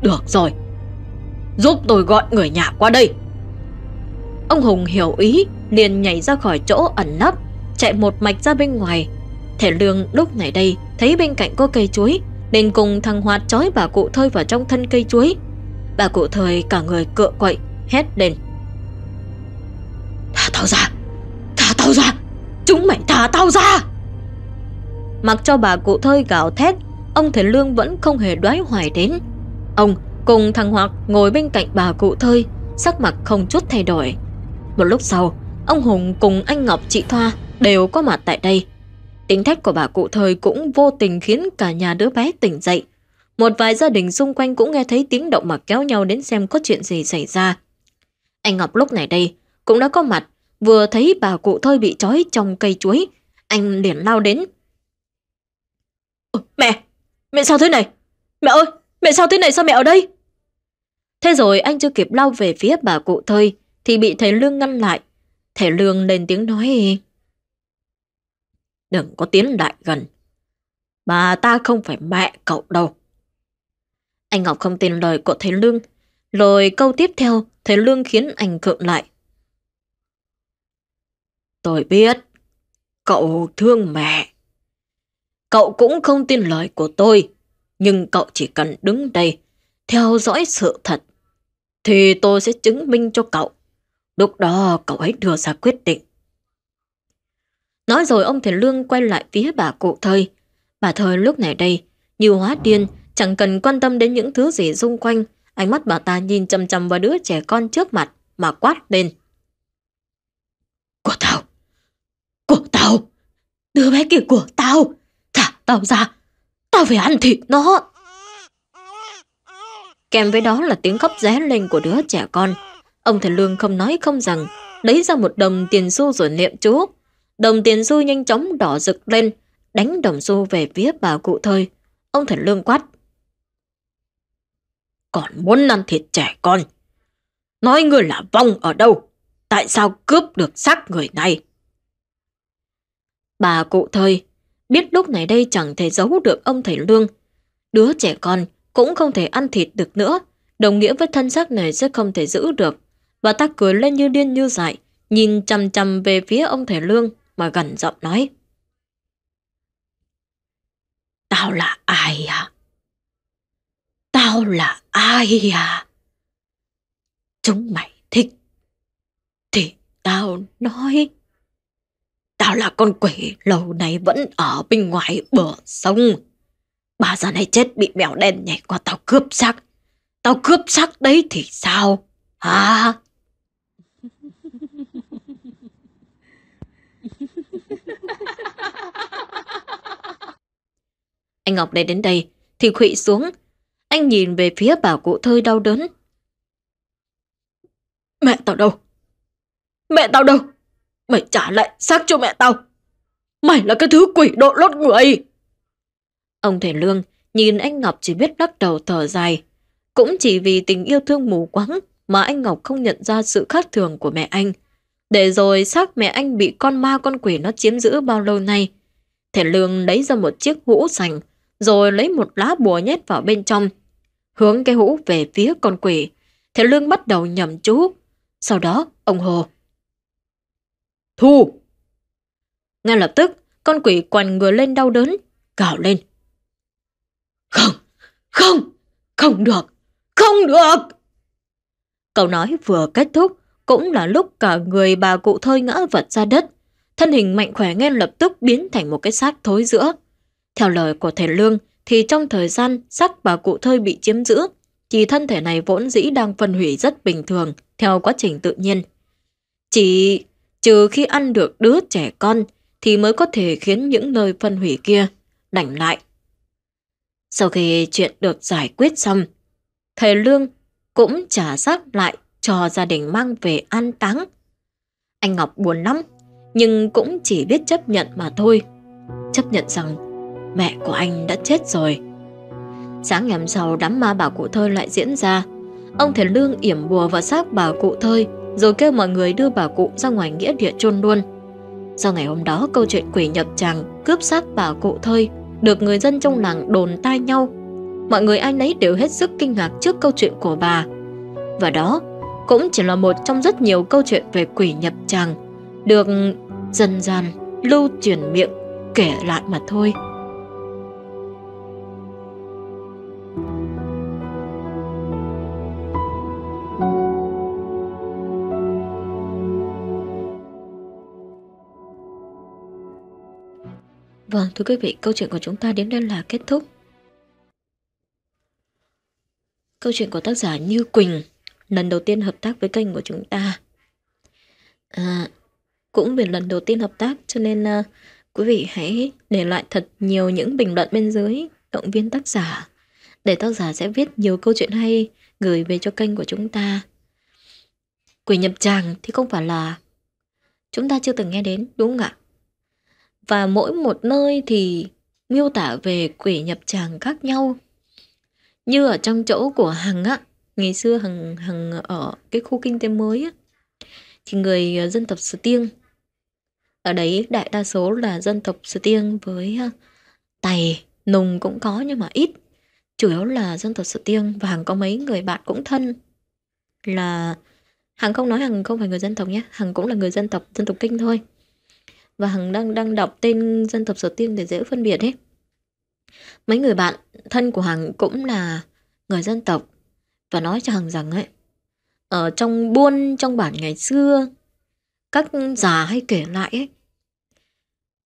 Được rồi, Giúp tôi gọi người nhà qua đây. Ông Hùng hiểu ý, liền nhảy ra khỏi chỗ ẩn nấp. Chạy một mạch ra bên ngoài. Thể lương lúc này đây Thấy bên cạnh có cây chuối, Nên cùng thằng Hoạt trói bà cụ thơi vào trong thân cây chuối. Bà cụ thời cả người cựa quậy, Hét lên. Thả tao ra! Thả tao ra! Chúng mày thả tao ra! Mặc cho bà cụ thơi gào thét, Ông Thể Lương vẫn không hề đoái hoài đến. Ông cùng thằng Hoạt ngồi bên cạnh bà cụ thơi, Sắc mặt không chút thay đổi. Một lúc sau, Ông Hùng cùng anh Ngọc chị Thoa đều có mặt tại đây Tính thách của bà cụ thời cũng vô tình khiến cả nhà đứa bé tỉnh dậy Một vài gia đình xung quanh cũng nghe thấy tiếng động mà kéo nhau đến xem có chuyện gì xảy ra Anh Ngọc lúc này đây cũng đã có mặt, Vừa thấy bà cụ thơi bị trói trong cây chuối Anh liền lao đến Mẹ! Mẹ sao thế này? Mẹ ơi! Mẹ sao thế này sao mẹ ở đây? Thế rồi anh chưa kịp lao về phía bà cụ thơi thì bị thầy Lương ngăn lại. Thầy Lương lên tiếng nói Đừng có tiến lại gần. Bà ta không phải mẹ cậu đâu. Anh Ngọc không tin lời của Thế Lương. Rồi câu tiếp theo Thế Lương khiến anh khượng lại. Tôi biết. Cậu thương mẹ. Cậu cũng không tin lời của tôi nhưng cậu chỉ cần đứng đây, theo dõi sự thật, thì tôi sẽ chứng minh cho cậu. Lúc đó cậu ấy đưa ra quyết định. Nói rồi ông Thiền Lương quay lại phía bà cụ thời. Bà thời lúc này đây, như hóa điên, chẳng cần quan tâm đến những thứ gì xung quanh. Ánh mắt bà ta nhìn chầm chầm vào đứa trẻ con trước mặt mà quát lên. Của tao! Của tao! Đứa bé kia của tao! Thả tao ra! Tao phải ăn thịt nó. Kèm với đó là tiếng khóc ré lên của đứa trẻ con. Ông thầy Lương không nói không rằng, lấy ra một đồng tiền xu rồi niệm chú. Đồng tiền xu nhanh chóng đỏ rực lên, đánh đồng xu về phía bà cụ thôi. Ông thầy Lương quát. Còn muốn ăn thịt trẻ con, Nói người là vong ở đâu? Tại sao cướp được xác người này? Bà cụ thời, biết lúc này đây chẳng thể giấu được ông thầy Lương. Đứa trẻ con cũng không thể ăn thịt được nữa, đồng nghĩa với thân xác này sẽ không thể giữ được. Bà ta cười lên như điên như dại, nhìn chằm chằm về phía ông thầy Lương mà gần giọng nói. Tao là ai à? Tao là ai à? Chúng mày thích thì tao nói. Tao là con quỷ, lâu nay vẫn ở bên ngoài bờ sông. Bà già này chết bị mèo đen nhảy qua tao cướp xác. Tao cướp xác đấy thì sao? Hả? Anh Ngọc này đến đây thì khụy xuống. Anh nhìn về phía bà cụ thơi đau đớn. Mẹ tao đâu? Mẹ tao đâu? Mày trả lại xác cho mẹ tao. Mày là cái thứ quỷ độ lốt người. Ông Thể Lương nhìn anh Ngọc chỉ biết lắc đầu thở dài. Cũng chỉ vì tình yêu thương mù quáng mà anh Ngọc không nhận ra sự khác thường của mẹ anh. Để rồi xác mẹ anh bị con ma con quỷ nó chiếm giữ bao lâu nay. Thể Lương lấy ra một chiếc hũ sành, rồi lấy một lá bùa nhét vào bên trong. Hướng cái hũ về phía con quỷ. Thầy Lương bắt đầu nhầm chú. Sau đó, ông hồ. Thu! Ngay lập tức, con quỷ quằn người lên đau đớn, gào lên. Không, không, không được, không được! Câu nói vừa kết thúc, cũng là lúc cả người bà cụ thơi ngã vật ra đất. Thân hình mạnh khỏe ngay lập tức biến thành một cái xác thối giữa. Theo lời của thầy Lương, thì trong thời gian xác bà cụ thơi bị chiếm giữ, thì thân thể này vốn dĩ đang phân hủy rất bình thường, theo quá trình tự nhiên. Chỉ trừ khi ăn được đứa trẻ con, thì mới có thể khiến những nơi phân hủy kia đảnh lại. Sau khi chuyện được giải quyết xong, thầy Lương cũng trả xác lại cho gia đình mang về an táng. Anh Ngọc buồn lắm, nhưng cũng chỉ biết chấp nhận mà thôi. Chấp nhận rằng mẹ của anh đã chết rồi. Sáng ngày hôm sau, đám ma bà cụ thơi lại diễn ra. Ông thầy Lương yểm bùa vào xác bà cụ thơi, rồi kêu mọi người đưa bà cụ ra ngoài nghĩa địa chôn luôn. Sau ngày hôm đó, câu chuyện quỷ nhập tràng cướp xác bà cụ thơi được người dân trong làng đồn tai nhau. Mọi người ai nấy đều hết sức kinh ngạc trước câu chuyện của bà. Và đó cũng chỉ là một trong rất nhiều câu chuyện về quỷ nhập tràng được dần dần lưu truyền miệng kể lại mà thôi. Vâng, thưa quý vị, câu chuyện của chúng ta đến đây là kết thúc. Câu chuyện của tác giả Như Quỳnh lần đầu tiên hợp tác với kênh của chúng ta. À, cũng vì lần đầu tiên hợp tác cho nên uh, quý vị hãy để lại thật nhiều những bình luận bên dưới động viên tác giả để tác giả sẽ viết nhiều câu chuyện hay gửi về cho kênh của chúng ta. Quỷ nhập tràng thì không phải là chúng ta chưa từng nghe đến đúng không ạ? Và mỗi một nơi thì miêu tả về quỷ nhập tràng khác nhau. Như ở trong chỗ của Hằng á, ngày xưa Hằng Hằng ở cái khu kinh tế mới á, thì người ờ, dân tộc Sơ Tiêng ở đấy đại đa số là dân tộc Sơ Tiêng với ờ, Tày, Nùng cũng có nhưng mà ít. Chủ yếu là dân tộc Sơ Tiêng và Hằng có mấy người bạn cũng thân là Hằng không nói Hằng không phải người dân tộc nhé, Hằng cũng là người dân tộc dân tộc Kinh thôi và Hằng đang đang đọc tên dân tộc Sở Tiên để dễ phân biệt ấy. Mấy người bạn thân của Hằng cũng là người dân tộc và nói cho Hằng rằng ấy, ở trong buôn trong bản ngày xưa, các già hay kể lại ấy,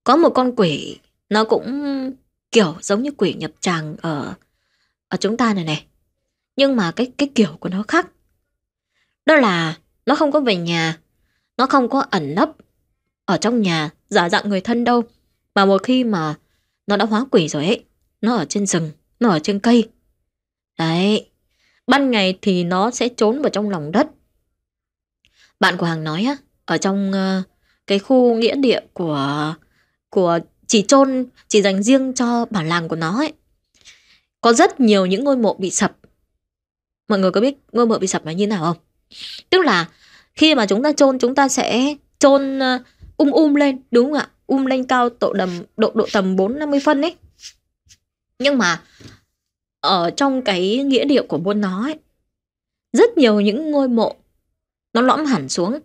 có một con quỷ nó cũng kiểu giống như quỷ nhập tràng ở ở chúng ta này này. Nhưng mà cái cái kiểu của nó khác. Đó là nó không có về nhà, nó không có ẩn nấp ở trong nhà giả dạng người thân đâu. Mà một khi mà nó đã hóa quỷ rồi ấy, nó ở trên rừng, nó ở trên cây. Đấy, ban ngày thì nó sẽ trốn vào trong lòng đất. Bạn của Hằng nói á, ở trong uh, cái khu nghĩa địa của của chỉ chôn chỉ dành riêng cho bản làng của nó ấy. Có rất nhiều những ngôi mộ bị sập. Mọi người có biết ngôi mộ bị sập là như nào không? Tức là khi mà chúng ta chôn chúng ta sẽ chôn uh, um um lên đúng không ạ? Um lên cao độ đầm độ độ tầm 4 50 phân ấy. Nhưng mà ở trong cái nghĩa điệu của buôn nó ấy, rất nhiều những ngôi mộ nó lõm hẳn xuống.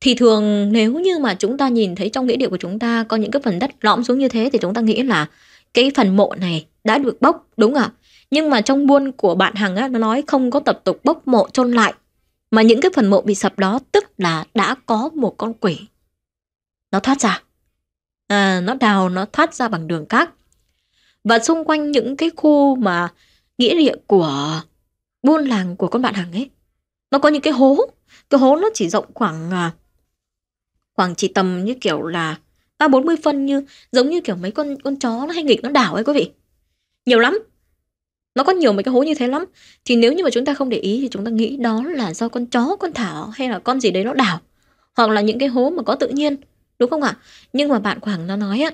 Thì thường nếu như mà chúng ta nhìn thấy trong nghĩa điệu của chúng ta có những cái phần đất lõm xuống như thế thì chúng ta nghĩ là cái phần mộ này đã được bốc đúng không ạ? Nhưng mà trong buôn của bạn Hằng á, nó nói không có tập tục bốc mộ chôn lại. Mà những cái phần mộ bị sập đó tức là đã có một con quỷ. Nó thoát ra. À, nó đào, nó thoát ra bằng đường cát. Và xung quanh những cái khu mà nghĩa địa của buôn làng của con bạn Hằng ấy, nó có những cái hố. Cái hố nó chỉ rộng khoảng à, khoảng chỉ tầm như kiểu là ba bốn mươi phân như giống như kiểu mấy con con chó nó hay nghịch nó đảo ấy quý vị nhiều lắm nó có nhiều mấy cái hố như thế lắm thì nếu như mà chúng ta không để ý thì chúng ta nghĩ đó là do con chó con thảo hay là con gì đấy nó đảo hoặc là những cái hố mà có tự nhiên đúng không ạ? Nhưng mà bạn quảng nó nói á,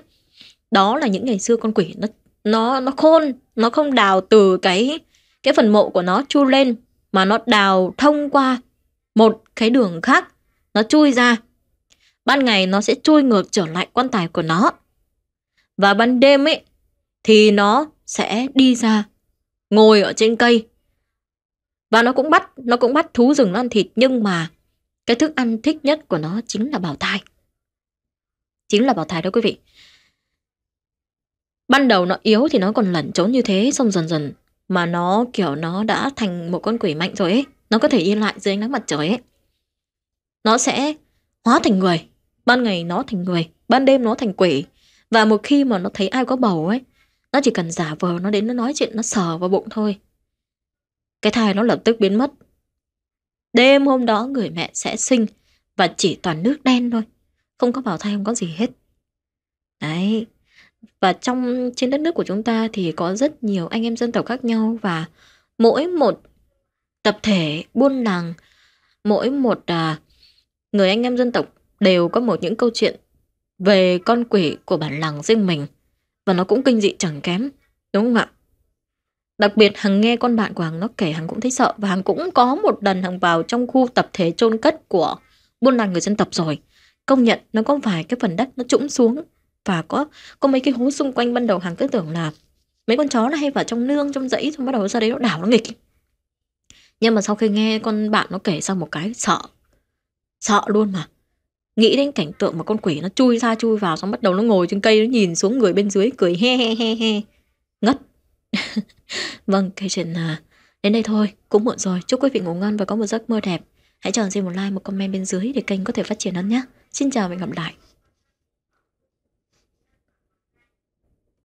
đó là những ngày xưa con quỷ nó nó nó khôn, nó không đào từ cái cái phần mộ của nó chui lên, mà nó đào thông qua một cái đường khác, nó chui ra. Ban ngày nó sẽ chui ngược trở lại quan tài của nó. Và ban đêm ấy, thì nó sẽ đi ra, ngồi ở trên cây. Và nó cũng bắt, nó cũng bắt thú rừng nó ăn thịt, nhưng mà cái thức ăn thích nhất của nó chính là bào thai chính là bào thai đó quý vị. Ban đầu nó yếu thì nó còn lẩn trốn như thế, xong dần dần mà nó, kiểu, nó đã thành một con quỷ mạnh rồi ấy, nó có thể yên lại dưới ánh nắng mặt trời ấy. Nó sẽ hóa thành người, ban ngày nó thành người, ban đêm nó thành quỷ. Và một khi mà nó thấy ai có bầu ấy, nó chỉ cần giả vờ nó đến nó nói chuyện, nó sờ vào bụng thôi. Cái thai nó lập tức biến mất. Đêm hôm đó người mẹ sẽ sinh và chỉ toàn nước đen thôi không có bào thai không có gì hết đấy và trong trên đất nước của chúng ta thì có rất nhiều anh em dân tộc khác nhau và mỗi một tập thể buôn làng mỗi một à, người anh em dân tộc đều có một những câu chuyện về con quỷ của bản làng riêng mình và nó cũng kinh dị chẳng kém, đúng không ạ? Đặc biệt Hằng nghe con bạn của Hằng nó kể Hằng cũng thấy sợ và Hằng cũng có một lần Hằng vào trong khu tập thể chôn cất của buôn làng người dân tộc rồi. Công nhận nó có vài cái phần đất nó trũng xuống và có có mấy cái hố xung quanh ban đầu hàng cứ tưởng là mấy con chó nó hay vào trong nương, trong dãy xong bắt đầu ra đấy nó đảo nó nghịch. Nhưng mà sau khi nghe con bạn nó kể xong một cái, sợ. Sợ luôn mà nghĩ đến cảnh tượng mà con quỷ nó chui ra, chui vào, xong bắt đầu nó ngồi trên cây, nó nhìn xuống người bên dưới, cười he he he he, ngất vâng cái chuyện là đến đây thôi cũng muộn rồi chúc quý vị ngủ ngon và có một giấc mơ đẹp hãy chọn xin một like, một comment bên dưới để kênh có thể phát triển hơn nhé. Xin chào và hẹn gặp lại.